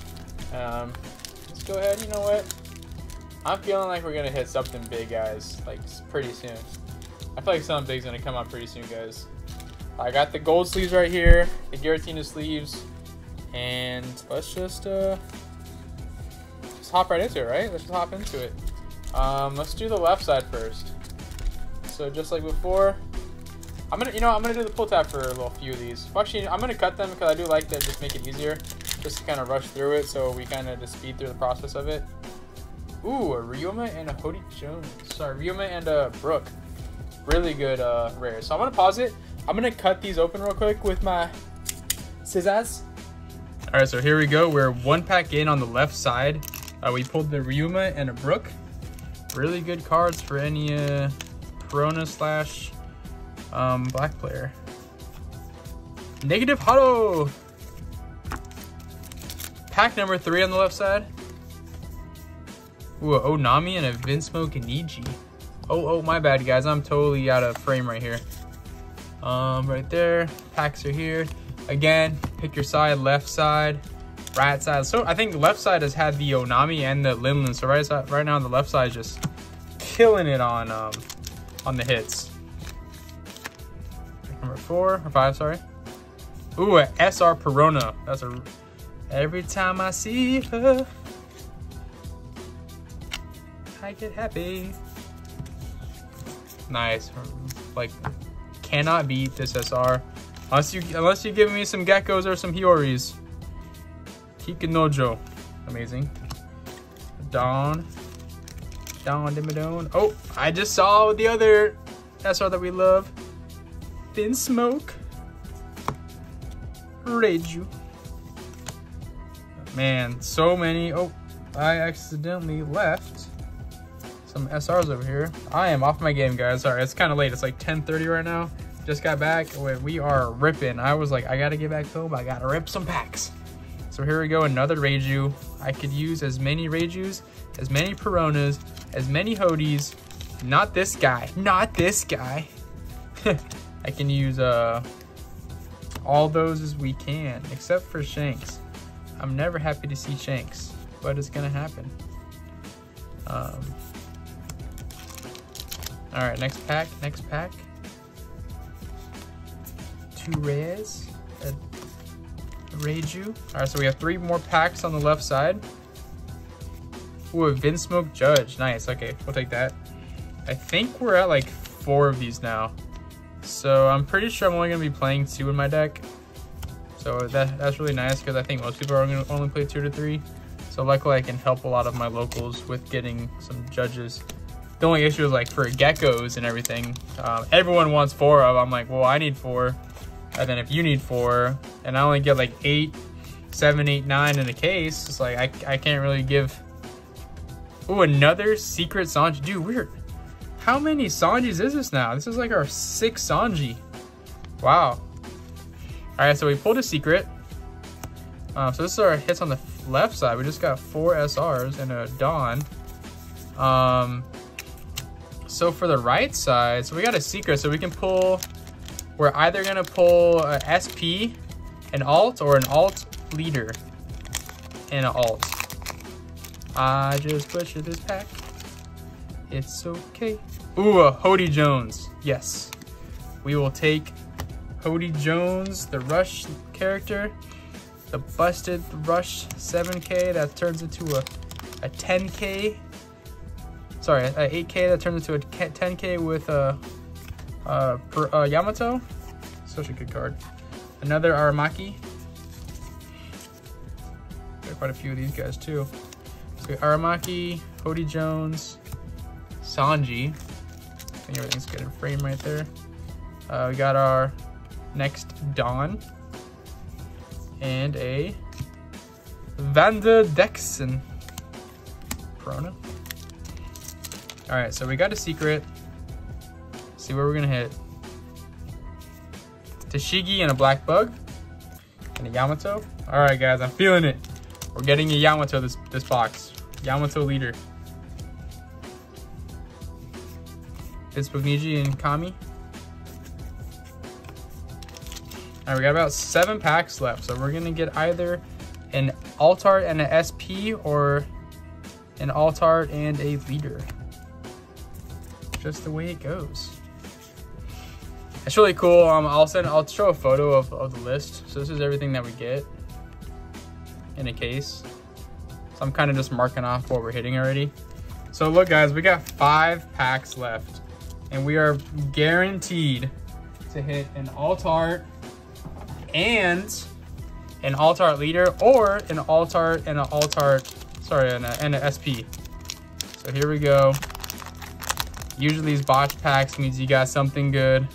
Um, let's go ahead. You know what? I'm feeling like we're gonna hit something big, guys. Like pretty soon. I feel like something big's gonna come out pretty soon, guys. I got the gold sleeves right here, the Giratina sleeves, and let's just uh, just hop right into it, right? Let's just hop into it. Um, let's do the left side first. So just like before, I'm gonna, you know, I'm gonna do the pull tab for a little few of these. Actually, I'm gonna cut them because I do like to just make it easier, just to kind of rush through it, so we kind of just speed through the process of it. Ooh, a Ryuma and a Hody Jones. Sorry, Ryuma and a Brook. Really good uh, rare. So I'm gonna pause it. I'm gonna cut these open real quick with my scissors. All right, so here we go. We're one pack in on the left side. Uh, we pulled the Ryuma and a Brook. Really good cards for any uh, Perona slash um, black player. Negative Hado. Pack number three on the left side. Ooh, a Onami and a. Oh, oh, my bad, guys. I'm totally out of frame right here. Um, right there. Packs are here. Again, pick your side, left side, right side. So I think the left side has had the Onami and the Linlin. So right, right now the left side is just killing it on um, on the hits. Number four or five, sorry. Ooh, a SR Perona. That's a. Every time I see her, I get happy. Nice. Like, cannot beat this SR. Unless you unless you give me some geckos or some Hiyoris. Hikanojo. Amazing. Don. Don Dimmadone. Oh, I just saw the other SR that we love. Vinsmoke. Reiju. Man, so many. Oh, I accidentally left some SRs over here. I am off my game, guys. Sorry, it's kind of late. It's like 10.30 right now. just got back. We are ripping. I was like, I gotta get back home. I gotta rip some packs. So here we go, another Reiju. I could use as many Reijus, as many Peronas, as many Hodies. Not this guy, not this guy. <laughs> I can use uh, all those as we can, except for Shanks. I'm never happy to see Shanks, but it's gonna happen. Um, all right, next pack, next pack. Two rares, a Reiju. All right, so we have three more packs on the left side. Ooh, a Vinsmoke Judge, nice, okay, we'll take that. I think we're at like four of these now. So I'm pretty sure I'm only gonna be playing two in my deck. So that, that's really nice because I think most people are gonna only play two to three. So luckily I can help a lot of my locals with getting some judges. The only issue is like for geckos and everything, um, everyone wants four of. I'm like, well, I need four. And then if you need four, and I only get like eight, seven, eight, nine in a case, it's like I, I can't really give. Oh, another secret Sanji. Dude, we're how many Sanjis is this now? This is like our sixth Sanji. Wow. All right, so we pulled a secret. Um, so this is our hits on the left side. We just got four SRs and a Don. Um, so for the right side, so we got a secret. So we can pull, we're either gonna pull a SP, an alt, or an alt leader, and an alt. I just butchered this pack. It's okay. Ooh, a Hody Jones. Yes. We will take Hody Jones, the Rush character, the busted Rush 7K that turns into a, a 10K. Sorry, a 8K that turns into a 10K with a, a, a Yamato. Such a good card. Another Aramaki. Got quite a few of these guys too. So Aramaki, Hody Jones, Sanji. Think everything's good in frame right there. Uh, we got our next Don. And a Vander Decken. Prona. Alright, so we got a secret. see where we're gonna hit. Tashigi and a black bug. And a Yamato. Alright guys, I'm feeling it. We're getting a Yamato this this box. Yamato leader. It's Bugneji and Kami. All right, we got about seven packs left, so we're gonna get either an Altart and an SP or an Altart and a leader. Just the way it goes. It's really cool. Um, I'll send, I'll show a photo of, of the list. So this is everything that we get in a case. So I'm kind of just marking off what we're hitting already. So look guys, we got five packs left and we are guaranteed to hit an alt-art and an alt-art leader or an alt-art and an alt-art, sorry, and, a, and an SP. So here we go. Usually these botch packs means you got something good.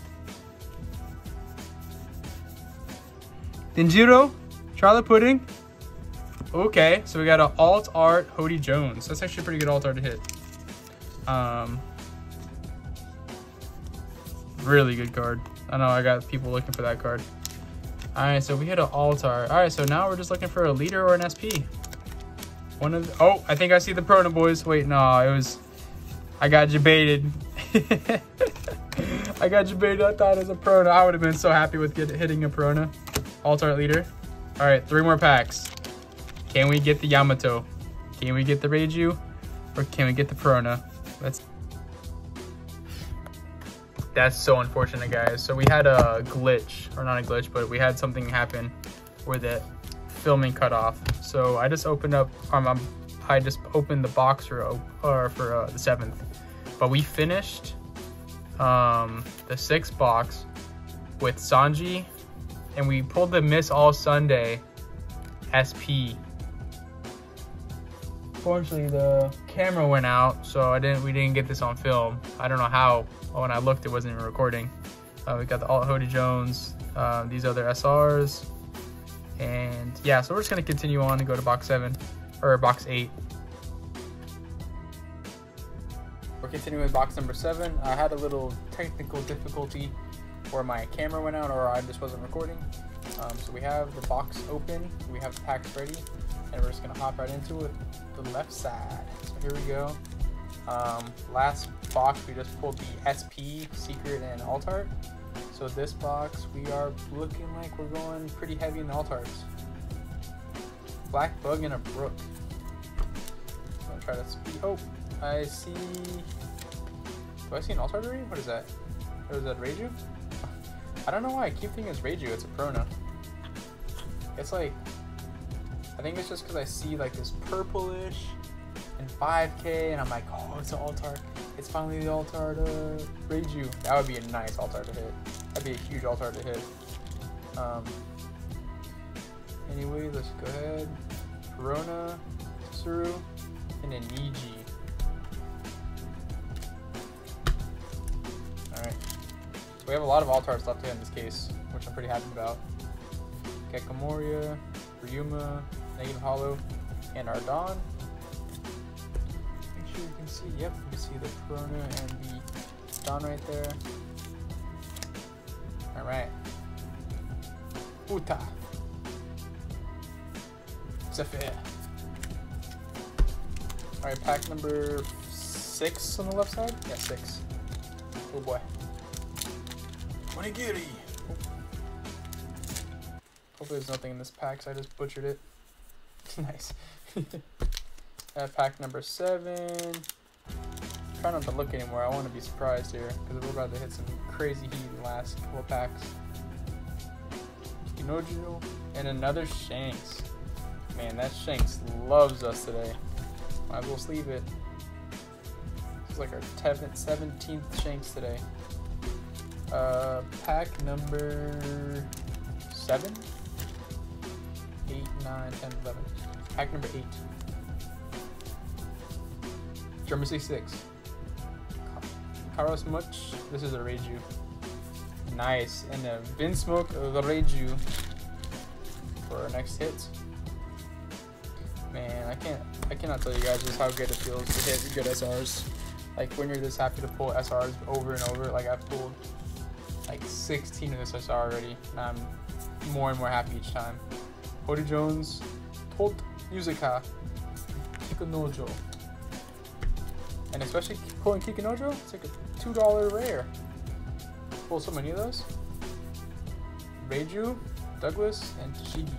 Denjiro, Charlotte Pudding. Okay, so we got an alt art Hody Jones. That's actually a pretty good alt art to hit. Um, Really good card. I know I got people looking for that card. All right, so we hit an altar. All right, so now we're just looking for a leader or an SP. One of the, oh, I think I see the Prona boys. Wait, no, it was, I got debated. <laughs> I got debated. I thought it was a Prona. I would have been so happy with get, hitting a Prona. Altar leader. All right, three more packs. Can we get the Yamato? Can we get the Reiju? Or can we get the Prona? Let's that's so unfortunate, guys. So we had a glitch, or not a glitch, but we had something happen where the filming cut off. So I just opened up, um, um I just opened the box for, or for uh, the seventh. But we finished um, the sixth box with Sanji, and we pulled the Miss All Sunday SP. Fortunately, the camera went out, so I didn't. We didn't get this on film. I don't know how when I looked, it wasn't even recording. Uh, we got the Alt Hody Jones, uh, these other SRs, and yeah, so we're just gonna continue on and go to box seven, or box eight. We're continuing with box number seven. I had a little technical difficulty where my camera went out or I just wasn't recording. Um, so we have the box open, we have the packs ready, and we're just gonna hop right into it. The left side. So here we go. Um, last box we just pulled the SP, Secret, and Altart. So this box we are looking like we're going pretty heavy in the Altarts. Black Bug and a Brook. I'm gonna try to speed. Oh, I see. Do I see an Altart already? What is that? Or is that Reiju? I don't know why I keep thinking it's Reiju. It's a Perona. It's like, I think it's just because I see like this purplish and 5k, and I'm like, oh, it's an altar. It's finally the Altart uh, Reiju. That would be a nice altar to hit. That'd be a huge altar to hit. Um, anyway, let's go ahead. Perona, Tsuru, and a Niji. Alright. So we have a lot of altars left to in this case, which I'm pretty happy about. Gecko Moria, Ryuma, Negative Hollow, and Ardon. Make sure you can see, yep, you can see the Perona and the Don right there. Alright. Uta. Zephyr. Alright, pack number six on the left side? Yeah, six. Oh boy. Onigiri! Hopefully there's nothing in this pack, so I just butchered it. <laughs> nice. <laughs> uh, pack number seven. Try not to look anymore. I want to be surprised here because we're about to hit some crazy heat in the last couple packs. Kinojo and another Shanks. Man, that Shanks loves us today. Might as well sleeve it. This is like our 17th Shanks today. Uh, pack number 7? 8, 9, 10, 11. Pack number 8. Germa 66. Karos Much. This is a Reiju. Nice. And a Vinsmoke the Reiju for our next hit. Man, I can't I cannot tell you guys just how good it feels to hit good SRs. Like when you're this happy to pull SRs over and over, like I've pulled like 16 of this SR already, and I'm more and more happy each time. Hody Jones, Tot Yuzaka, Kikunojo. And especially pulling Kikunojo, it's like a $2 rare. Pull so many of those. Reiju, Douglas, and Shigi.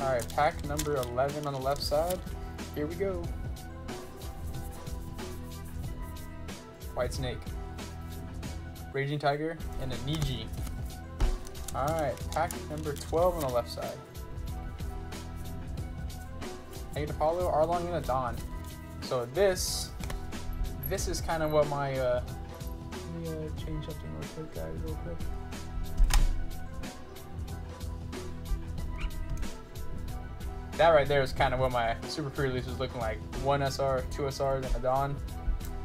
Alright, pack number 11 on the left side. Here we go. White Snake. Raging Tiger, and a Niji. Alright, pack number 12 on the left side. Negative Hollow, Arlong, and a Don. So this, this is kind of what my, uh, me uh, change something real quick, guys, real quick. that right there is kind of what my super pre-release was looking like. One SR, two SRs, and a Don.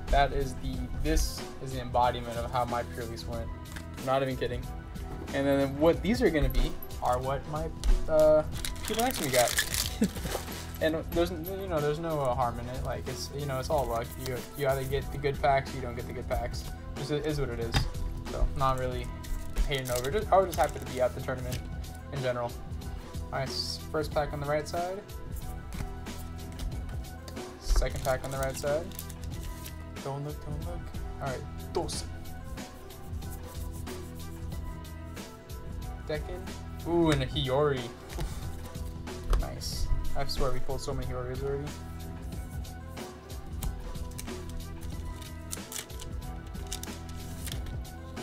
That is the, this is the embodiment of how my pre-release went. I'm not even kidding. And then what these are gonna be are what my uh, people next to me got. <laughs> and there's, you know, there's no uh, harm in it. Like it's, you know, it's all luck. You, you either get the good packs, or you don't get the good packs. This is what it is. So not really hating over. Just, I was just happy to be at the tournament in general. Alright, first pack on the right side. Second pack on the right side. Don't look, don't look. Alright, dos. Decken. Ooh, and a Hiyori. Oof. Nice. I swear we pulled so many Hiyoris already.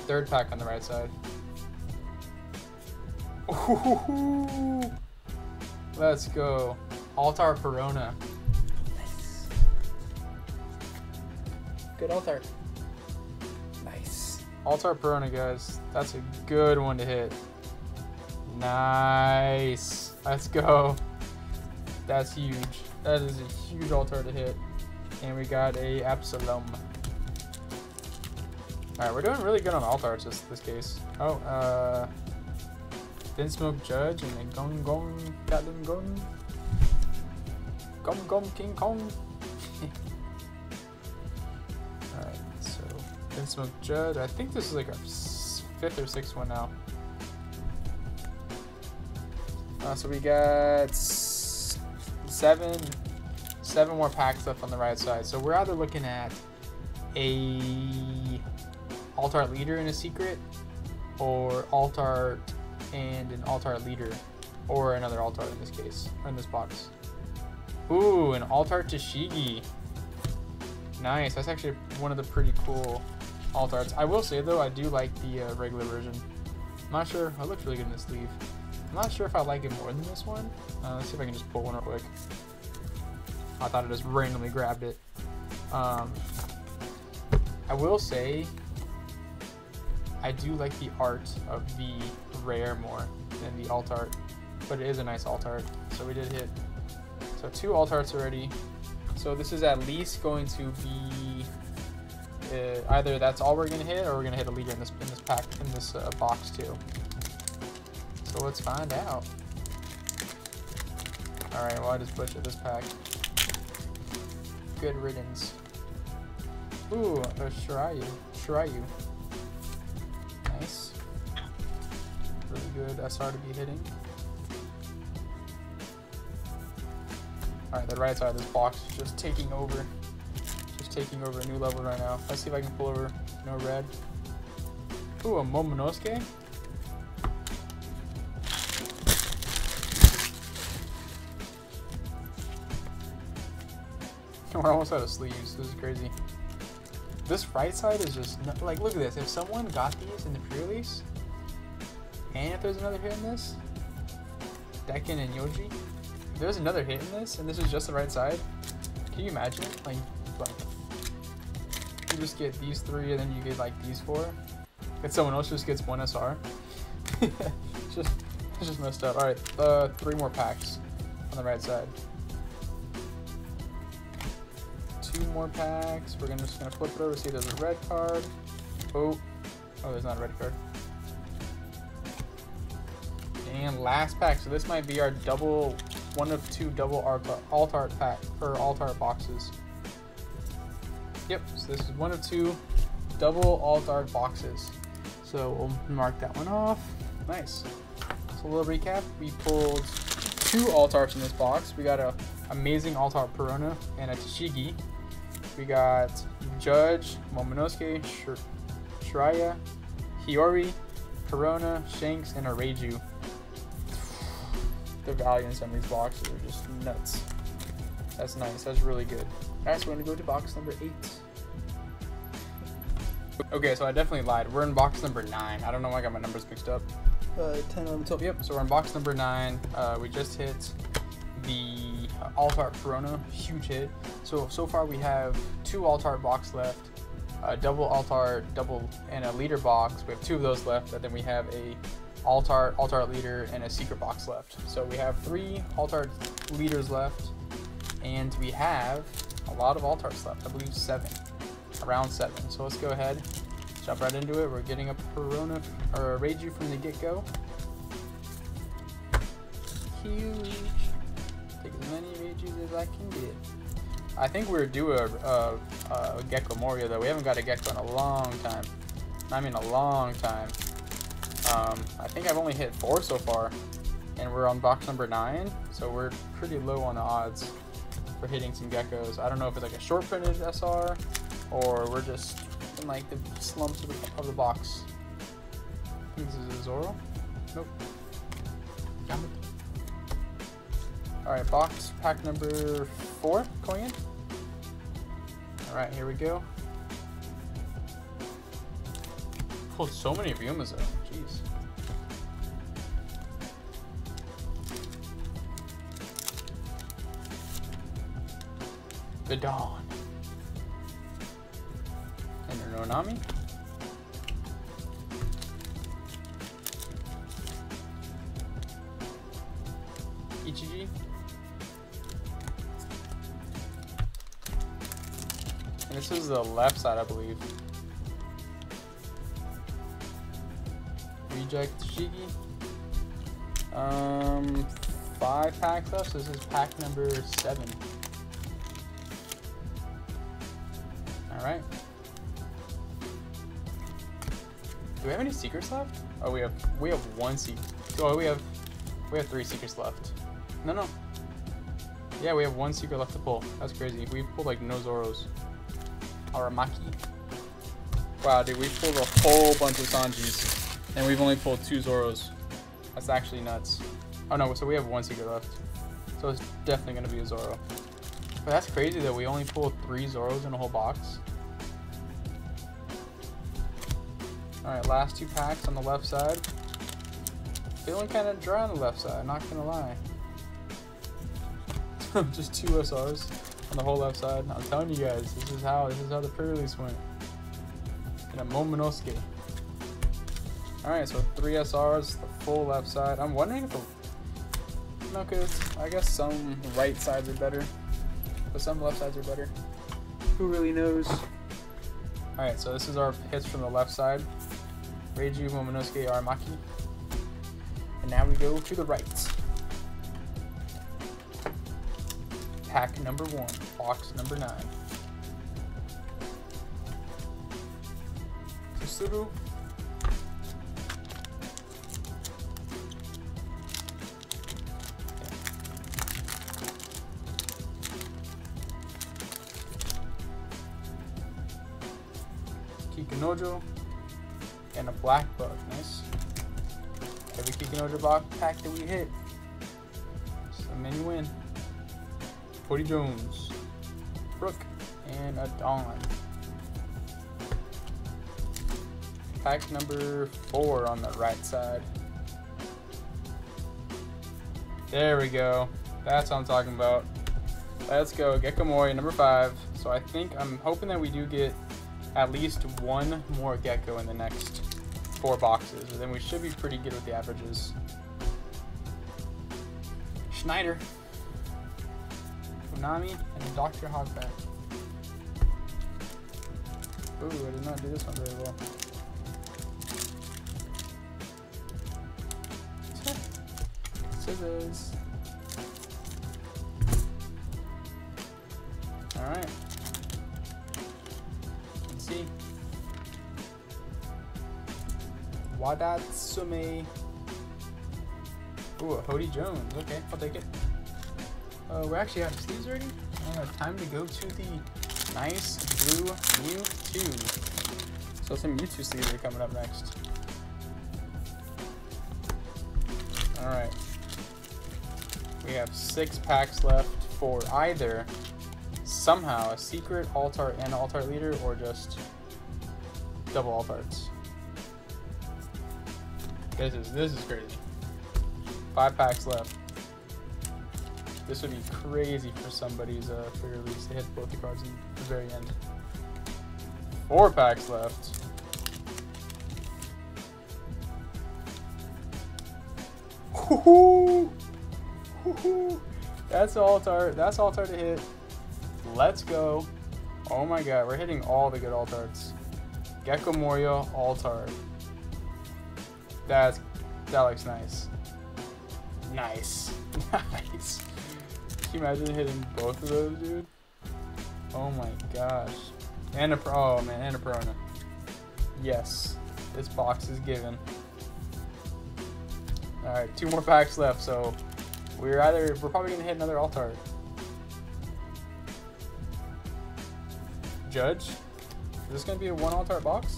Third pack on the right side. Ooh, <laughs> let's go. Altar Perona. Nice. Good Altar. Nice. Altar Perona, guys. That's a good one to hit. Nice. Let's go. That's huge. That is a huge altar to hit. And we got a Absalom. Alright, we're doing really good on altars this this case. Oh, uh Vinsmoke Judge and then Gong Gong Gatling Gong. Gong Gong King Kong. <laughs> Alright, so Vinsmoke Judge. I think this is like our fifth or sixth one now. Uh, so we got seven, seven more packs left on the right side. So we're either looking at a alt art leader in a secret, or alt art and an alt art leader, or another alt art in this case, or in this box. Ooh, an alt art Tashigi. Nice. That's actually one of the pretty cool alt arts. I will say though, I do like the uh, regular version. I'm not sure. It looks really good in the sleeve. I'm not sure if I like it more than this one. Uh, let's see if I can just pull one real quick. I thought I just randomly grabbed it. Um, I will say, I do like the art of the rare more than the alt art, but it is a nice alt art. So we did hit. So two alt arts already. So this is at least going to be uh, either that's all we're gonna hit, or we're gonna hit a leader in this in this pack in this uh, box too. So let's find out. All right, well I just butchered this pack. Good riddance. Ooh, a Shiryu. Shiryu. Nice. Really good SR to be hitting. Alright, the right side of this box is just taking over. Just taking over a new level right now. Let's see if I can pull over no red. Ooh, a Momonosuke? <laughs> We're almost out of sleeves. This is crazy. This right side is just not, like look at this. If someone got these in the pre-release, and if there's another hit in this, Decken and Yonji, if there's another hit in this, and this is just the right side, can you imagine? Like, like you just get these three, and then you get like these four, and someone else just gets one SR. it's <laughs> just, it's just messed up. All right, uh, three more packs on the right side. Two more packs. We're gonna just gonna flip it over, see there's a red card. Oh, oh, there's not a red card. And last pack. So this might be our double, one of two double alt art pack or alt art boxes. Yep. So this is one of two double alt art boxes. So we'll mark that one off. Nice. So a little recap. We pulled two alt arts in this box. We got a amazing alt art Perona and a Tashigi. We got Judge, Momonosuke, Shir Shiraya, Hiyori, Perona, Shanks, and a Reiju. The value in some of these boxes are just nuts. That's nice. That's really good. Alright, so we're gonna go to box number eight. Okay, so I definitely lied. We're in box number nine. I don't know why I got my numbers mixed up. Uh, 10, 11, 12. Yep, so we're in box number nine. Uh, we just hit the uh, Perona, huge hit. So, so far we have two Alt Art box left, a double Alt Art, double, and a leader box. We have two of those left, and then we have a Alt Art, leader, and a secret box left. So we have three Alt Art leaders left, and we have a lot of Alt Arts left, I believe seven, around seven. So let's go ahead, jump right into it. We're getting a Perona, or a Reiju from the get-go. Huge take as many Reijus as I can get. I think we're due a, a, a Gecko Moria though. We haven't got a Gecko in a long time. I mean a long time. Um, I think I've only hit four so far, and we're on box number nine, so we're pretty low on the odds for hitting some geckos. I don't know if it's like a short printed SR, or we're just in like the slumps of the, of the box. This is a Zoro. Nope. Alright, box pack number four going in. Alright, here we go. Oh, so many Ryumas though. Jeez. The Don. And an Onami. This is the left side, I believe. Reject Shiki. Um, five packs left, so this is pack number seven. Alright. Do we have any secrets left? Oh, we have we have one secret. Oh, we have we have three secrets left. No, no. Yeah, we have one secret left to pull. That's crazy. We pulled like no Zoros. Aramaki. Wow, dude, we pulled a whole bunch of Sanjis, and we've only pulled two Zoros. That's actually nuts. Oh no, so we have one secret left. So it's definitely gonna be a Zoro. But that's crazy that we only pulled three Zoros in a whole box. Alright, last two packs on the left side. Feeling kind of dry on the left side, not gonna lie. <laughs> Just two SRs on the whole left side. I'm telling you guys, this is how this is how the pre-release went. In a Momonosuke. Alright, so three SRs, the full left side. I'm wondering if the no, cause I guess some right sides are better, but some left sides are better. Who really knows? Alright, so this is our hits from the left side. Reiju, Momonosuke, Aramaki. And now we go to the right. Pack number one, box number nine. Tsuru. Kikunojo and a black bug. Nice. Every Kikunojo box pack that we hit. So many win. Hody Jones, Brook, and a Don. Pack number four on the right side. There we go. That's what I'm talking about. Let's go. Moria, number five. So I think I'm hoping that we do get at least one more Gecko in the next four boxes. Then we should be pretty good with the averages. Schneider. Konami and Dr. Hogback. Ooh, I did not do this one very well. Scissors. Alright. Let's see. Wadatsumi. Ooh, a Hody Jones. Okay, I'll take it. Uh, we're actually out of sleeves already. Uh, time to go to the nice blue Mewtwo. So some Mewtwo sleeves are coming up next. Alright. We have six packs left for either somehow a secret altar and altar leader or just double altars. This is this is crazy. Five packs left. This would be crazy for somebody's uh, free release to hit both the cards in the very end. Four packs left. That's altar. That's altar to hit. Let's go. Oh my god, we're hitting all the good altars. Gecko Moria altar. That's that looks nice. Nice. <laughs> nice. Can you imagine hitting both of those, dude? Oh my gosh. And a pro oh man, and a Perona. Yes. This box is given. Alright, two more packs left, so we're either we're probably gonna hit another altar. Judge? Is this gonna be a one altar box?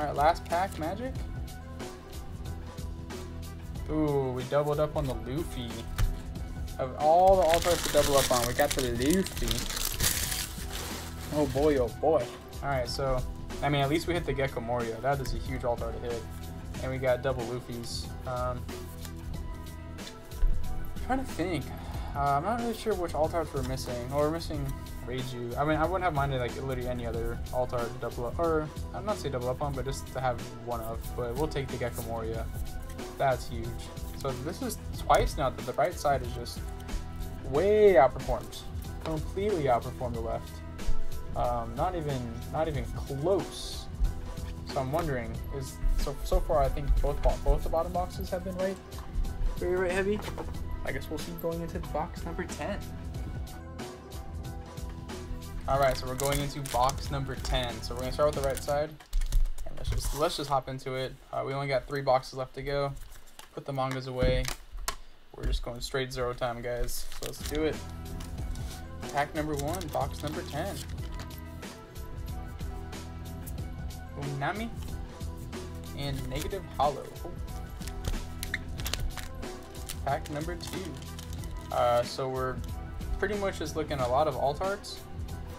Alright, last pack magic. Ooh, we doubled up on the Luffy. Of all the altars to double up on, we got the Luffy. Oh boy, oh boy. Alright, so, I mean, at least we hit the Gecko Moria. That is a huge altar to hit. And we got double Luffy's. Um, trying to think. Uh, I'm not really sure which altars we're missing. Oh, we're missing Reiju. I mean, I wouldn't have minded like literally any other altar double up, or I'm not say double up on, but just to have one of. But we'll take the Gecko Moria. That's huge. So this is twice now that the right side is just way outperformed, completely outperformed the left. Um, not even, not even close. So I'm wondering, is so so far I think both both the bottom boxes have been right, very right heavy. I guess we'll see going into box number ten. All right, so we're going into box number ten. So we're gonna start with the right side, and let's just let's just hop into it. Uh, we only got three boxes left to go. Put the mangas away. We're just going straight zero time, guys. So let's do it. Pack number one, box number 10. Onami and Negative Hollow. Oh. Pack number two. Uh, so we're pretty much just looking a lot of alt arts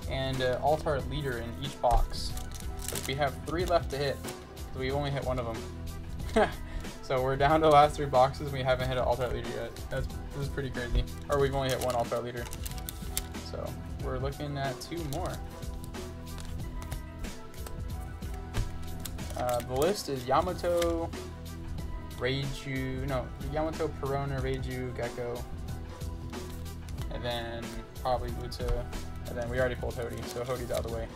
and uh, alt art leader in each box. We have three left to hit. We only hit one of them. <laughs> so we're down to the last three boxes. We haven't hit an alt art leader yet. That's this is pretty crazy. Or we've only hit one alt art leader. So we're looking at two more. Uh, the list is Yamato, Reiju, no, Yamato, Perona, Reiju, Gecko, and then probably Uta, and then we already pulled Hody, so Hody's out of the way.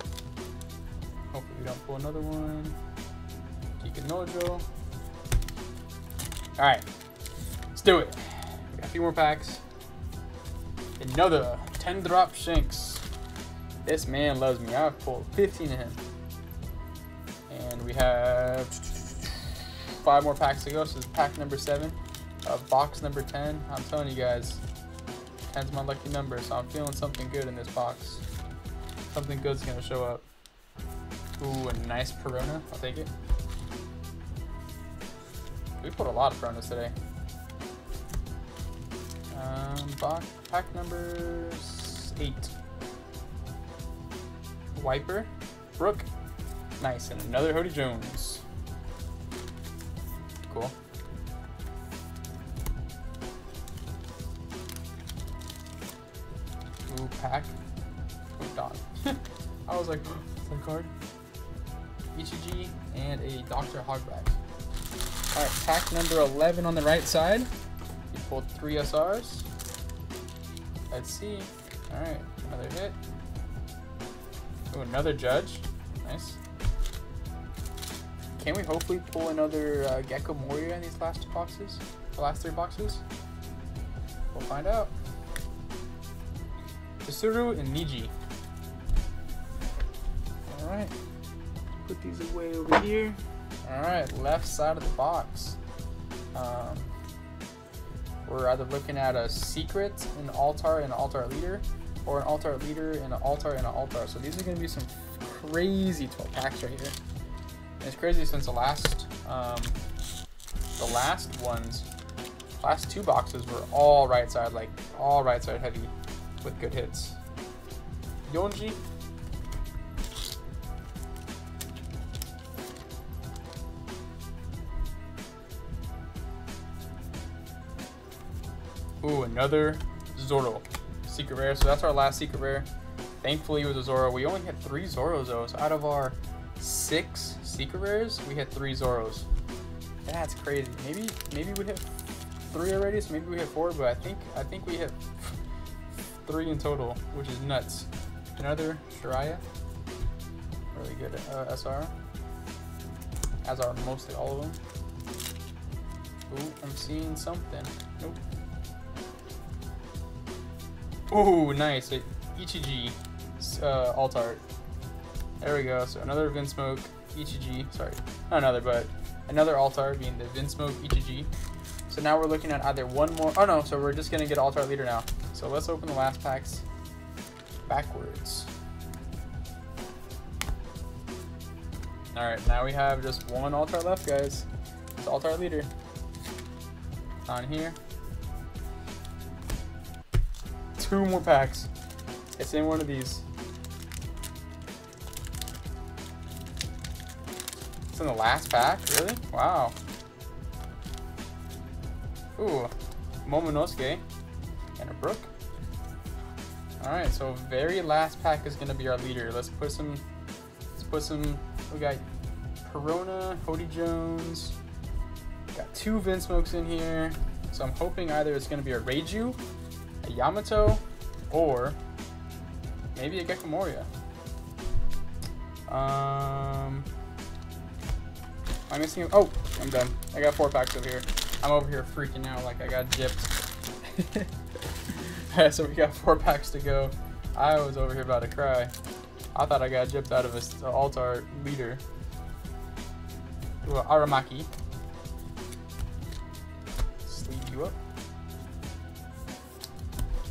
Hopefully we don't pull another one. Kikunojo. Alright, let's do it. Got a few more packs. Another 10 drop Shanks. This man loves me. I've pulled 15 of him. And we have five more packs to go. So is pack number seven box number 10. I'm telling you guys, 10's my lucky number, so I'm feeling something good in this box. Something good's gonna show up. Ooh, a nice Perona. I'll take it. We put a lot of Peronas today. Um, box, pack number eight. Wiper, Brook, nice, and another Hody Jones. Cool. Ooh, pack. Oh, dog. <laughs> I was like, <gasps> that card? Ichiji and a Dr. Hogback. Alright, pack number 11 on the right side. We pulled three SRs. Let's see. Alright, another hit. Oh, another judge. Nice. Can we hopefully pull another uh, Gecko Moria in these last two boxes? The last three boxes? We'll find out. Tsuru and Niji. Alright. Put these away over here. Alright, left side of the box. Um, we're either looking at a secret, an altar, and an altar leader, or an altar leader and an altar and an altar. So these are going to be some crazy 12 packs right here. And it's crazy since the last, um, the last ones, last two boxes were all right side, like all right side heavy with good hits. Yonji Ooh, another Zoro. Secret rare. So that's our last secret rare. Thankfully, it was a Zoro. We only had three Zoros, though. So out of our six secret rares, we had three Zoros. That's crazy. Maybe maybe we hit three already, so maybe we hit four, but I think I think we hit <laughs> three in total, which is nuts. Another Shiraya. Really good uh, SR. As are mostly all of them. Ooh, I'm seeing something. Nope. Ooh, nice. Ichiji uh, alt art. There we go. So another Vinsmoke Ichiji. Sorry, not another, but another alt art being the Vinsmoke Ichiji. So now we're looking at either one more. Oh no, so we're just gonna get alt art leader now. So let's open the last packs backwards. All right, now we have just one alt art left, guys. It's alt art leader. On here. Two more packs. It's in one of these. It's in the last pack? Really? Wow. Ooh. Momonosuke. And a Brook. Alright, so very last pack is gonna be our leader. Let's put some let's put some we got Perona, Hody Jones. Got two Vinsmokes in here. So I'm hoping either it's gonna be a Reiju a Yamato, or maybe a Gecko Moria. Um, I'm missing. Oh, I'm done. I got four packs over here. I'm over here freaking out like I got gypped. Alright, <laughs> so we got four packs to go. I was over here about to cry. I thought I got gypped out of an altar leader. Ooh, Aramaki. Sleep you up.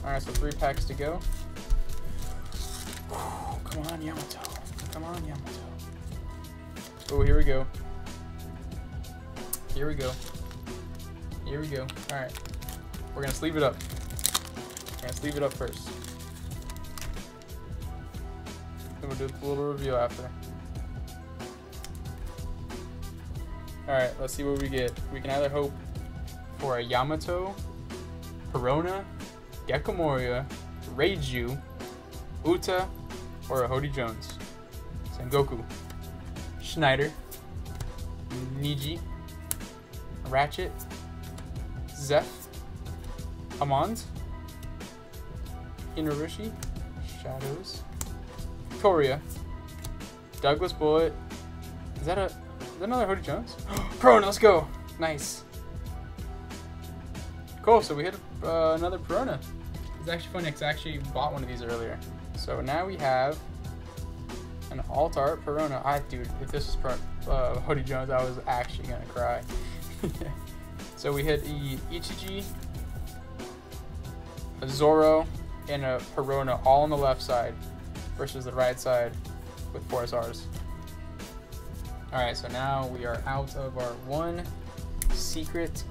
Alright, so three packs to go. Come on, Yamato. Come on, Yamato. Oh, here we go. Here we go. Here we go. Alright. We're gonna sleeve it up. We're gonna sleeve it up first. Then we'll do a little review after. Alright, let's see what we get. We can either hope for a Yamato, Perona, Gecko Moria, Reiju, Uta, or a Hody Jones. Sengoku, Schneider, Niji, Ratchet, Zeph, Amond, Inarushi, Shadows, Victoria, Douglas Bullet. Is that a is that another Hody Jones? <gasps> Pro, let's go. Nice. Cool, so we hit uh, another Perona. It's actually funny because I actually bought one of these earlier. So now we have an alt art Perona. I dude, if this was per, uh, Jones, I was actually gonna cry. <laughs> so we hit a Ichiji, a Zoro, and a Perona all on the left side versus the right side with four SRs. Alright, so now we are out of our one secret.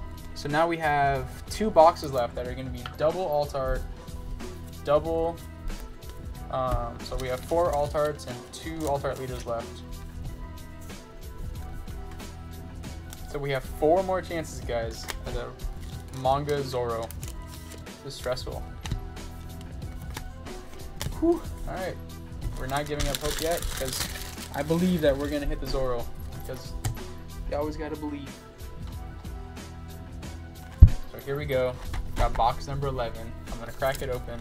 So now we have two boxes left that are going to be double alt art, double. Um, so we have four alt arts and two alt art leaders left. So we have four more chances, guys, as a manga Zoro. This is stressful. Whew. Alright. We're not giving up hope yet because I believe that we're gonna hit the Zoro because you always gotta believe. Here we go. Got box number 11. I'm gonna crack it open.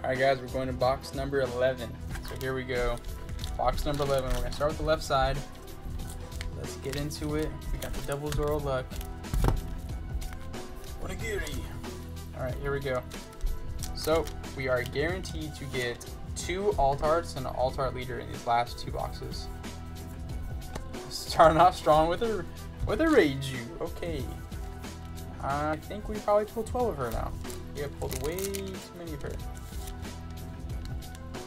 Alright guys, we're going to box number 11. So here we go. Box number 11. We're gonna start with the left side. Let's get into it. We got the double Zoro luck. Onigiri. Alright, here we go. So, we are guaranteed to get two alt arts and an alt art leader in these last two boxes. Starting off strong with a with a Reiju. Okay. I think we probably pulled 12 of her now. We have pulled way too many of her.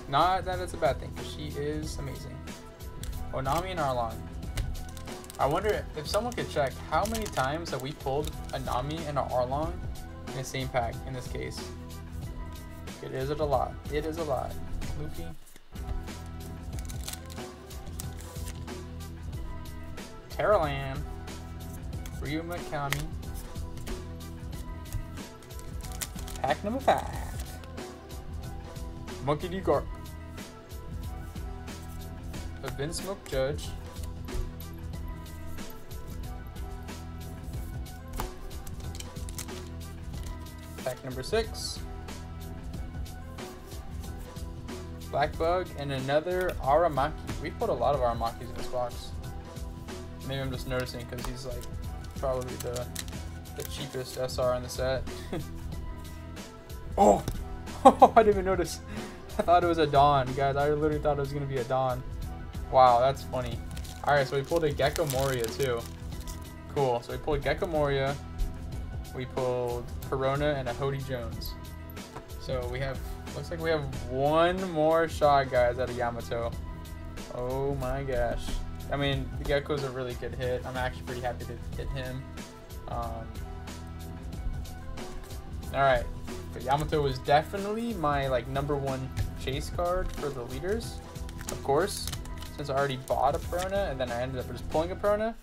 Not that it's a bad thing, because she is amazing. Onami and Arlong. I wonder if someone could check how many times have we pulled a Nami and an Arlong in the same pack in this case. It is a lot. It is a lot. Luffy. Teralan. Ryu Mikami. Pack number five. Monkey D. Garp. A Vinsmoke Judge. Pack number six. Black Bug and another Aramaki. We put a lot of Aramakis in this box. Maybe I'm just noticing because he's like probably the the cheapest SR in the set. <laughs> oh! oh, <laughs> I didn't even notice. I thought it was a Don, guys. I literally thought it was gonna be a Don. Wow, that's funny. All right, so we pulled a Gecko Moria too. Cool. So we pulled Gecko Moria. We pulled Perona and a Hody Jones. So we have looks like we have one more shot, guys, out of Yamato. Oh my gosh. I mean, the Gecko's a really good hit. I'm actually pretty happy to hit him. Um, all right, but Yamato was definitely my like number one chase card for the leaders. Of course, since I already bought a Perona and then I ended up just pulling a Perona.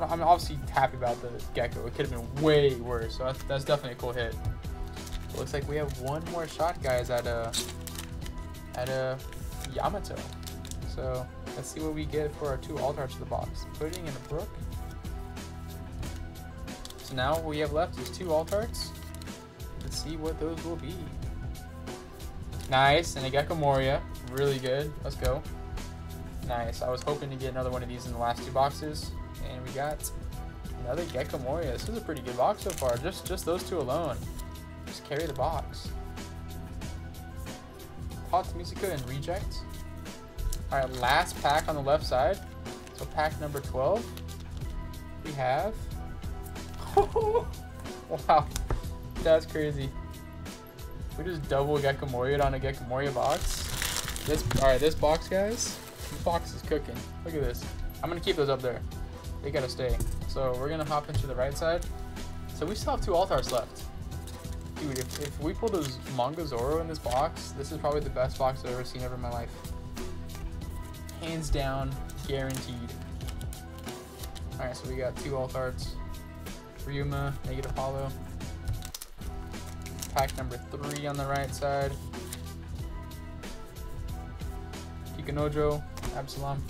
I'm obviously happy about the Gecko. It could have been way worse, so that's, that's definitely a cool hit. Looks like we have one more shot, guys, at a at a Yamato. So let's see what we get for our two alt arts of the box. Pudding and a Brook. So now what we have left is two alt arts. Let's see what those will be. Nice, and a Gecko Moria. Really good. Let's go. Nice. I was hoping to get another one of these in the last two boxes, and we got Another Gecko Moria. This is a pretty good box so far. Just just those two alone. Just carry the box. Tot Musica and Reject. Alright, last pack on the left side. So pack number 12. We have... <laughs> wow. That's crazy. We just double Gecko Moria on a Gecko Moria box. This Alright, this box, guys. This box is cooking. Look at this. I'm going to keep those up there. They gotta stay. So we're gonna hop into the right side. So we still have two altars left. Dude, if, if we pull those Manga Zoro in this box, this is probably the best box I've ever seen ever in my life. Hands down, guaranteed. Alright, so we got two alt arts. Ryuma, Negative Hollow. Pack number three on the right side. Kikunojo, Absalom.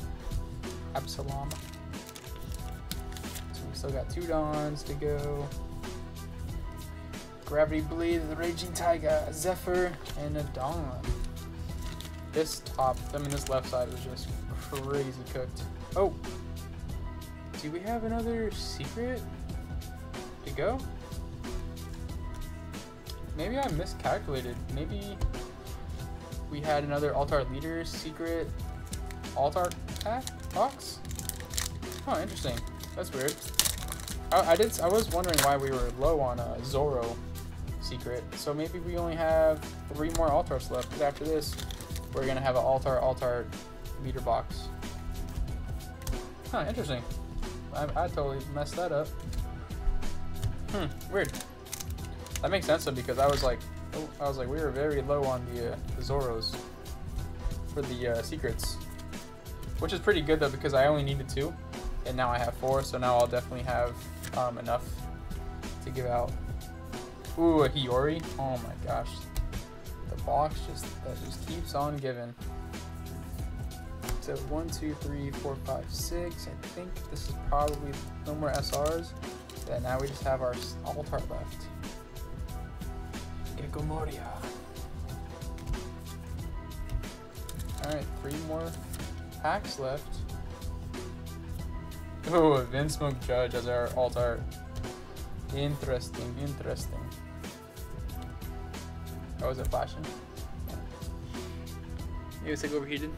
Absalom. So we still got two Dons to go. Gravity Bleed, the Raging Taiga, Zephyr, and a Don. This top, I mean this left side was just crazy cooked. Oh! Do we have another secret to go? Maybe I miscalculated. Maybe we had another Altar Leader secret Altar pack box? Oh, interesting. That's weird. I, I, did. I was wondering why we were low on a Zoro secret. So maybe we only have three more altars left. But after this, we're gonna have an altar altar meter box. Huh, interesting. I, I totally messed that up. Hmm, weird. That makes sense though because I was like, oh, I was like, we were very low on the, uh, the Zoros for the uh, secrets, which is pretty good though because I only needed two, and now I have four, so now I'll definitely have um, enough to give out. Ooh, a Hiyori. Oh my gosh. The box just that just keeps on giving. So one, two, three, four, five, six. I think this is probably no more SRs. Yeah, now we just have our altar left. Gecko Moria. Alright, three more packs left. Oh, Vinsmoke Judge as our altar. Interesting, interesting. Oh, was it flashing? It like overheated.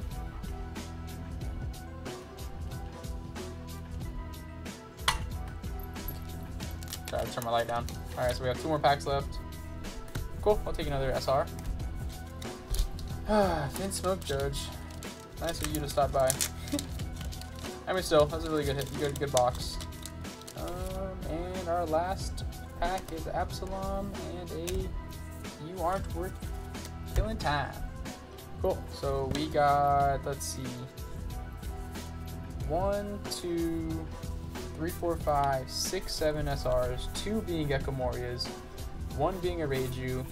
Try to turn my light down. Alright, so we have two more packs left. Cool, I'll take another SR. <sighs> Ah, smoke, Judge. Nice of you to stop by. <laughs> I mean, still, that's a really good hit, good, good box. Um, and our last pack is Absalom and a You Aren't Worth Killing Time. Cool. So we got, let's see, one, two, three, four, five, six, seven SRs, two being Gecko Morias, one being a Reiju,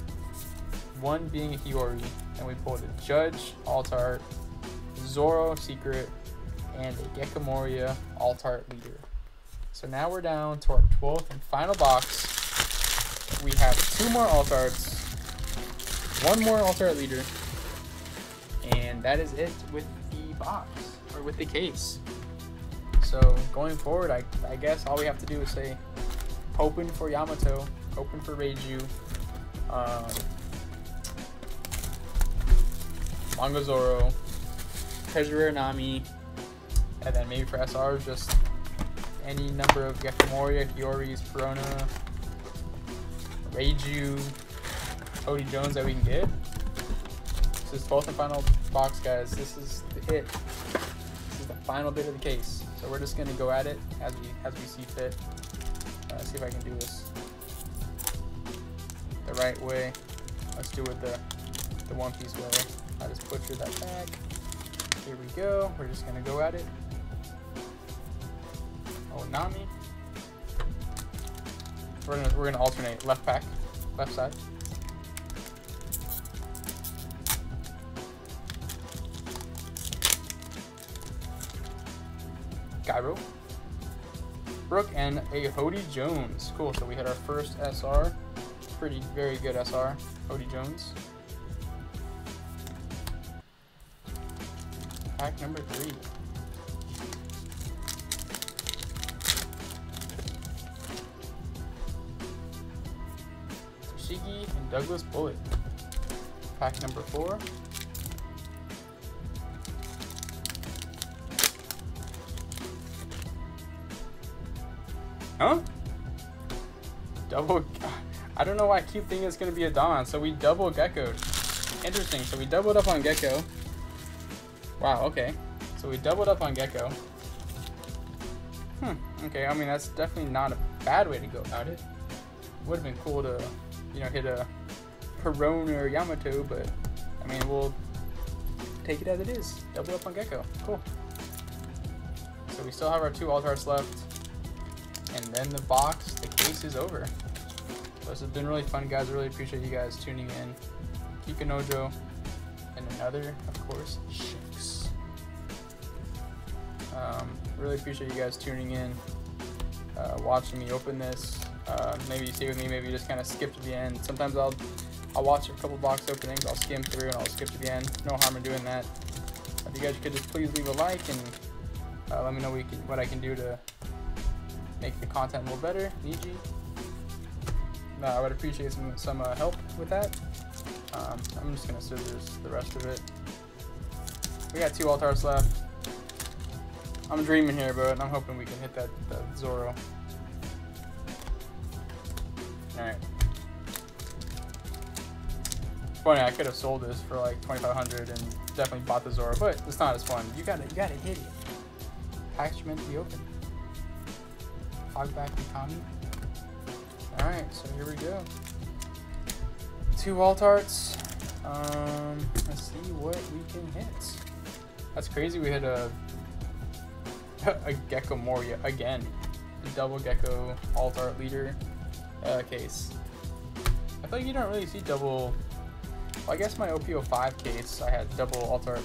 one being a Hiyori, and we pulled a Judge, Altar, Zoro, Secret, and a Gecko Moria Altar Leader. So now we're down to our 12th and final box. We have two more Altarts, one more Altar Leader, and that is it with the box, or with the case. So going forward, I, I guess all we have to do is say open for Yamato, open for Reiju, um, Manga Zoro, Treasure Nami, and then maybe for SRs, just any number of Gecko Moria, Hiyori's, Perona, Reiju, Hody Jones that we can get. This is both the final box, guys. This is the it. This is the final bit of the case. So we're just gonna go at it as we as we see fit. Uh, see if I can do this the right way. Let's do it the the One Piece way. I just butchered that back. Here we go. We're just gonna go at it. Oh, Nami. We're gonna we're gonna alternate left pack, left side. Gyro. Brook and a Hody Jones. Cool, so we had our first SR. Pretty, very good SR. Hody Jones. Pack number three. Shiki and Douglas Bullet. Pack number four. Huh? Double. I don't know why I keep thinking it's going to be a Don. So we double Gecko. Interesting. So we doubled up on Gecko. Wow, okay. So we doubled up on Gecko. Hmm, okay. I mean, that's definitely not a bad way to go about it. Would have been cool to, you know, hit a Perona or Yamato, but, I mean, we'll take it as it is. Double up on Gecko. Cool. So we still have our two Altarts left. And then the box, the case is over. So this has been really fun, guys. I really appreciate you guys tuning in. Kikunojo, and another, of course, Shanks. Um, really appreciate you guys tuning in, uh, watching me open this. Uh, maybe you stay with me, maybe you just kind of skip to the end. Sometimes I'll I'll watch a couple box openings, I'll skim through and I'll skip to the end. No harm in doing that. If you guys could just please leave a like and uh, let me know what, can, what I can do to make the content a little better. Niji. I would appreciate some, some uh, help with that. Um, I'm just gonna scissors the rest of it. We got two altars left. I'm dreaming here, but I'm hoping we can hit that, that Zoro. Alright. Funny, I could have sold this for like 2500 and definitely bought the Zoro, but it's not as fun. You gotta, you gotta hit it. To be open. Hogback Mikami. Alright, so here we go. Two Altarts. Um, let's see what we can hit. That's crazy. We hit a <laughs> a Gecko Moria again. Double Gecko Altart leader uh, case. I feel like you don't really see double. Well, I guess my OP05 case, I had double Altart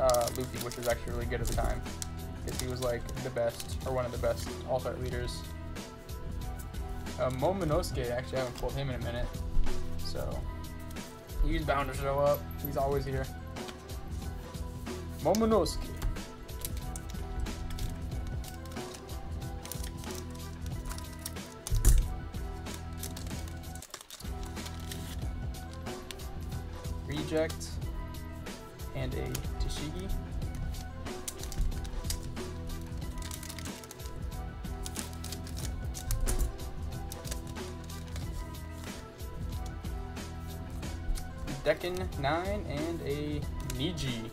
uh, Luffy, which was actually really good at the time. He was like the best, or one of the best all-star leaders uh, Momonosuke, actually I haven't pulled him in a minute. So, he's bound to show up. He's always here. Momonosuke. Reject and a Decken 9 and a Niji.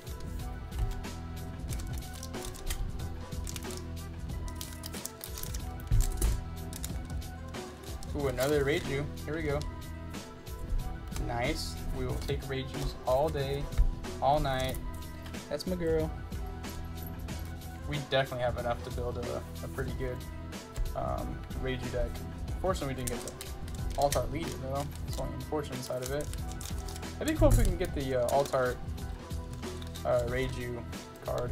Ooh, another Reiju. Here we go. Nice. We will take Reijus all day, all night. That's my girl. We definitely have enough to build a, a pretty good um, deck. Fortunately, we didn't get the Altart leader though. That's the only unfortunate side of it. It'd be cool if we can get the uh, Altart uh, Reiju card.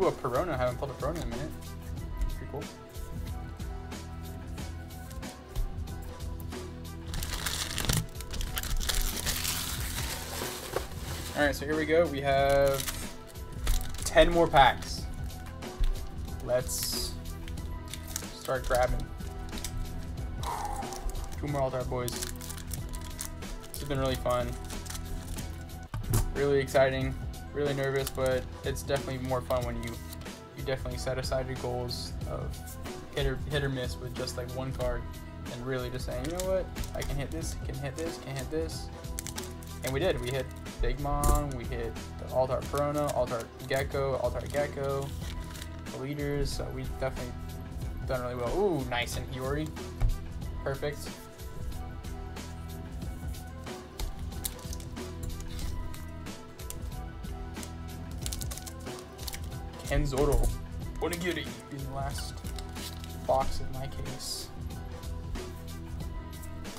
Ooh, a Perona. I haven't pulled a Perona in a minute. Pretty cool. Alright, so here we go. We have 10 more packs. Let's start grabbing. Two more Altart boys has been really fun. Really exciting, really nervous, but it's definitely more fun when you you definitely set aside your goals of hit or hit or miss with just like one card and really just saying, you know what, I can hit this, can hit this, can hit this. And we did. We hit Big Mom, we hit the Altart Perona, Altart Gecko, Altart Gecko, the leaders, so we definitely done really well. Ooh, nice and Hiyori. Perfect. And Zoro. Onigiri in the last box in my case.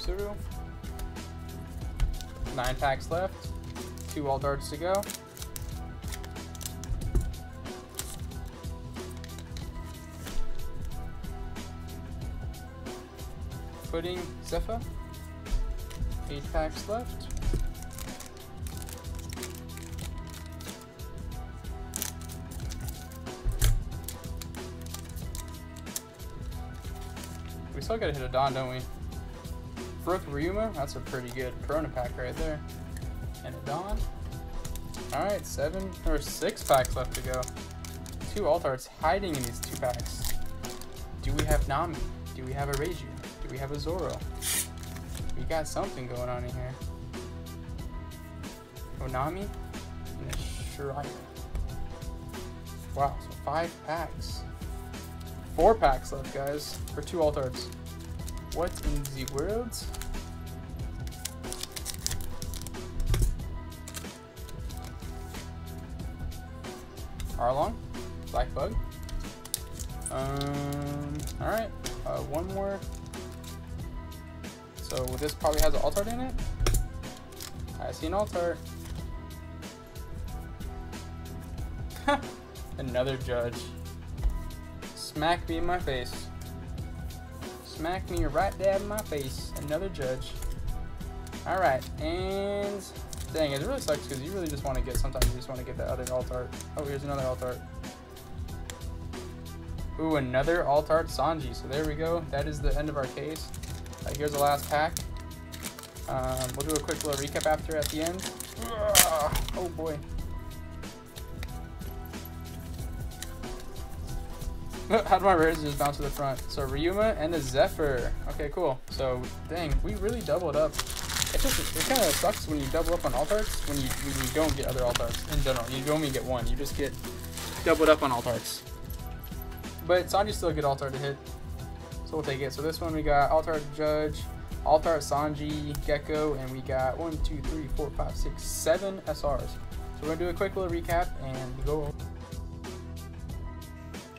Zero. Nine packs left. Two Altarts to go. Putting Zephyr. Eight packs left. Still gotta hit a Don, don't we? Brook Ryuma, that's a pretty good Corona pack right there. And a Don. Alright, seven or six packs left to go. Two Altarts hiding in these two packs. Do we have Nami? Do we have a Reiju? Do we have a Zoro? We got something going on in here. Oh, Onami and a Shiraiya. Wow, so five packs. Four packs left, guys, for two Altarts. What in the world? Arlong, Black Bug. Um, alright, uh, one more. So this probably has an Altart in it. I see an Altart. <laughs> Another judge. Smack me in my face. Smack me right dab in my face. Another judge. Alright, and dang, it really sucks because you really just want to get, sometimes you just want to get that other Altart. Oh, here's another Altart. Ooh, another Altart Sanji. So there we go. That is the end of our case. Uh, here's the last pack. Um, we'll do a quick little recap after at the end. Ugh, oh boy. <laughs> How do my rares just bounce to the front? So Ryuma and a Zephyr. Okay, cool. So dang, we really doubled up. It just it kind of sucks when you double up on Altarts when you when you don't get other Altarts in general. You even get one. You just get doubled up on Altarts. But Sanji's still a good Altart to hit. So we'll take it. So this one we got Altart Judge, Altart Sanji, Gecko, and we got one, two, three, four, five, six, seven SRs. So we're gonna do a quick little recap and go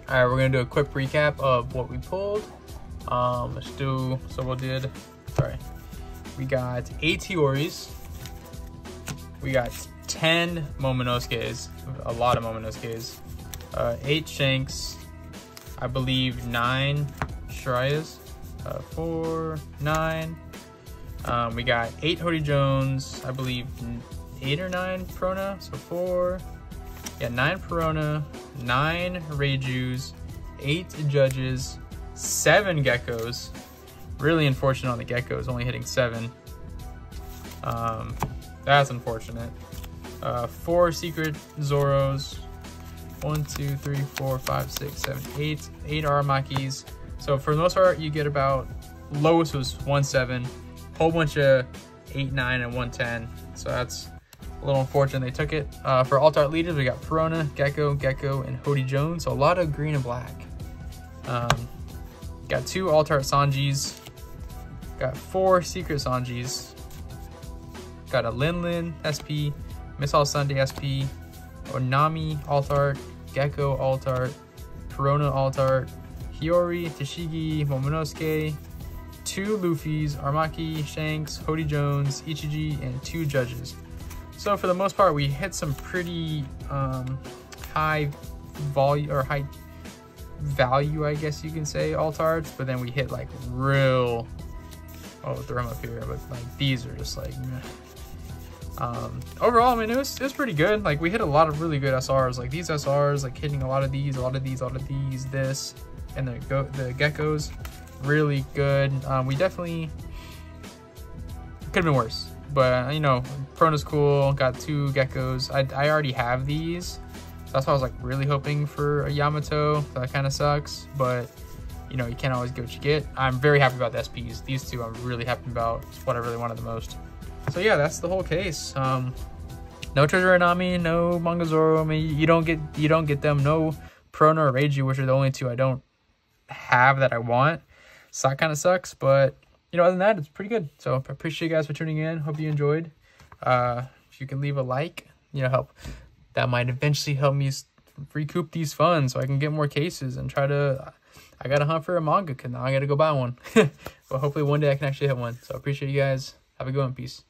all right, we're gonna do a quick recap of what we pulled. Um, let's do, so we did, sorry. We got eight Hiyoris. We got 10 Momonosuke's, a lot of Momonosuke's. Uh, eight Shanks, I believe nine Shiraiyas, uh, four, nine. Um, we got eight Hody Jones, I believe eight or nine Perona, so four. Yeah, nine Perona, nine Reijus, eight Judges, seven Geckos. Really unfortunate on the Geckos, only hitting seven. Um, that's unfortunate. Uh, four Secret Zoros. One, two, three, four, five, six, seven, eight. Eight Aramakis. So for the most part, you get about, lowest was one seven. Whole bunch of eight, nine, and 110. So that's a little unfortunate they took it. Uh, for Altart leaders, we got Perona, Gecko, Gecko, and Hody Jones. So a lot of green and black. Um, got two Altart Sanjis. Got four Secret Sanjis. Got a Lin Lin SP, Miss All Sunday SP, Onami Altart, Gecko Altart, Perona Altart, Hiyori, Tashigi, Momonosuke, two Luffy's, Aramaki, Shanks, Hody Jones, Ichiji, and two Judges. So for the most part, we hit some pretty um, high volume or high value, I guess you can say, altarts, but then we hit like real, oh, throw them up here, but like these are just like, um, overall, I mean, it was, it was pretty good. Like we hit a lot of really good SRs, like these SRs, like hitting a lot of these, a lot of these, a lot of these, this, and the, go the geckos, really good. Um, we definitely could have been worse but you know, Perona's cool. Got two geckos. I, I already have these. So that's why I was like really hoping for a Yamato. That kind of sucks, but you know, you can't always get what you get. I'm very happy about the SPs. These two I'm really happy about. It's what I really wanted the most. So yeah, that's the whole case. Um, no Treasure Onami, no Manga Zoro. I mean, you don't get you don't get them. No Perona or Reiju, which are the only two I don't have that I want. So that kind of sucks, but you know, other than that, it's pretty good. So I appreciate you guys for tuning in. Hope you enjoyed. Uh, if you can leave a like, you know, help. That might eventually help me recoup these funds so I can get more cases and try to. I got to hunt for a manga because now I got to go buy one. <laughs> but hopefully one day I can actually hit one. So I appreciate you guys. Have a good one. Peace.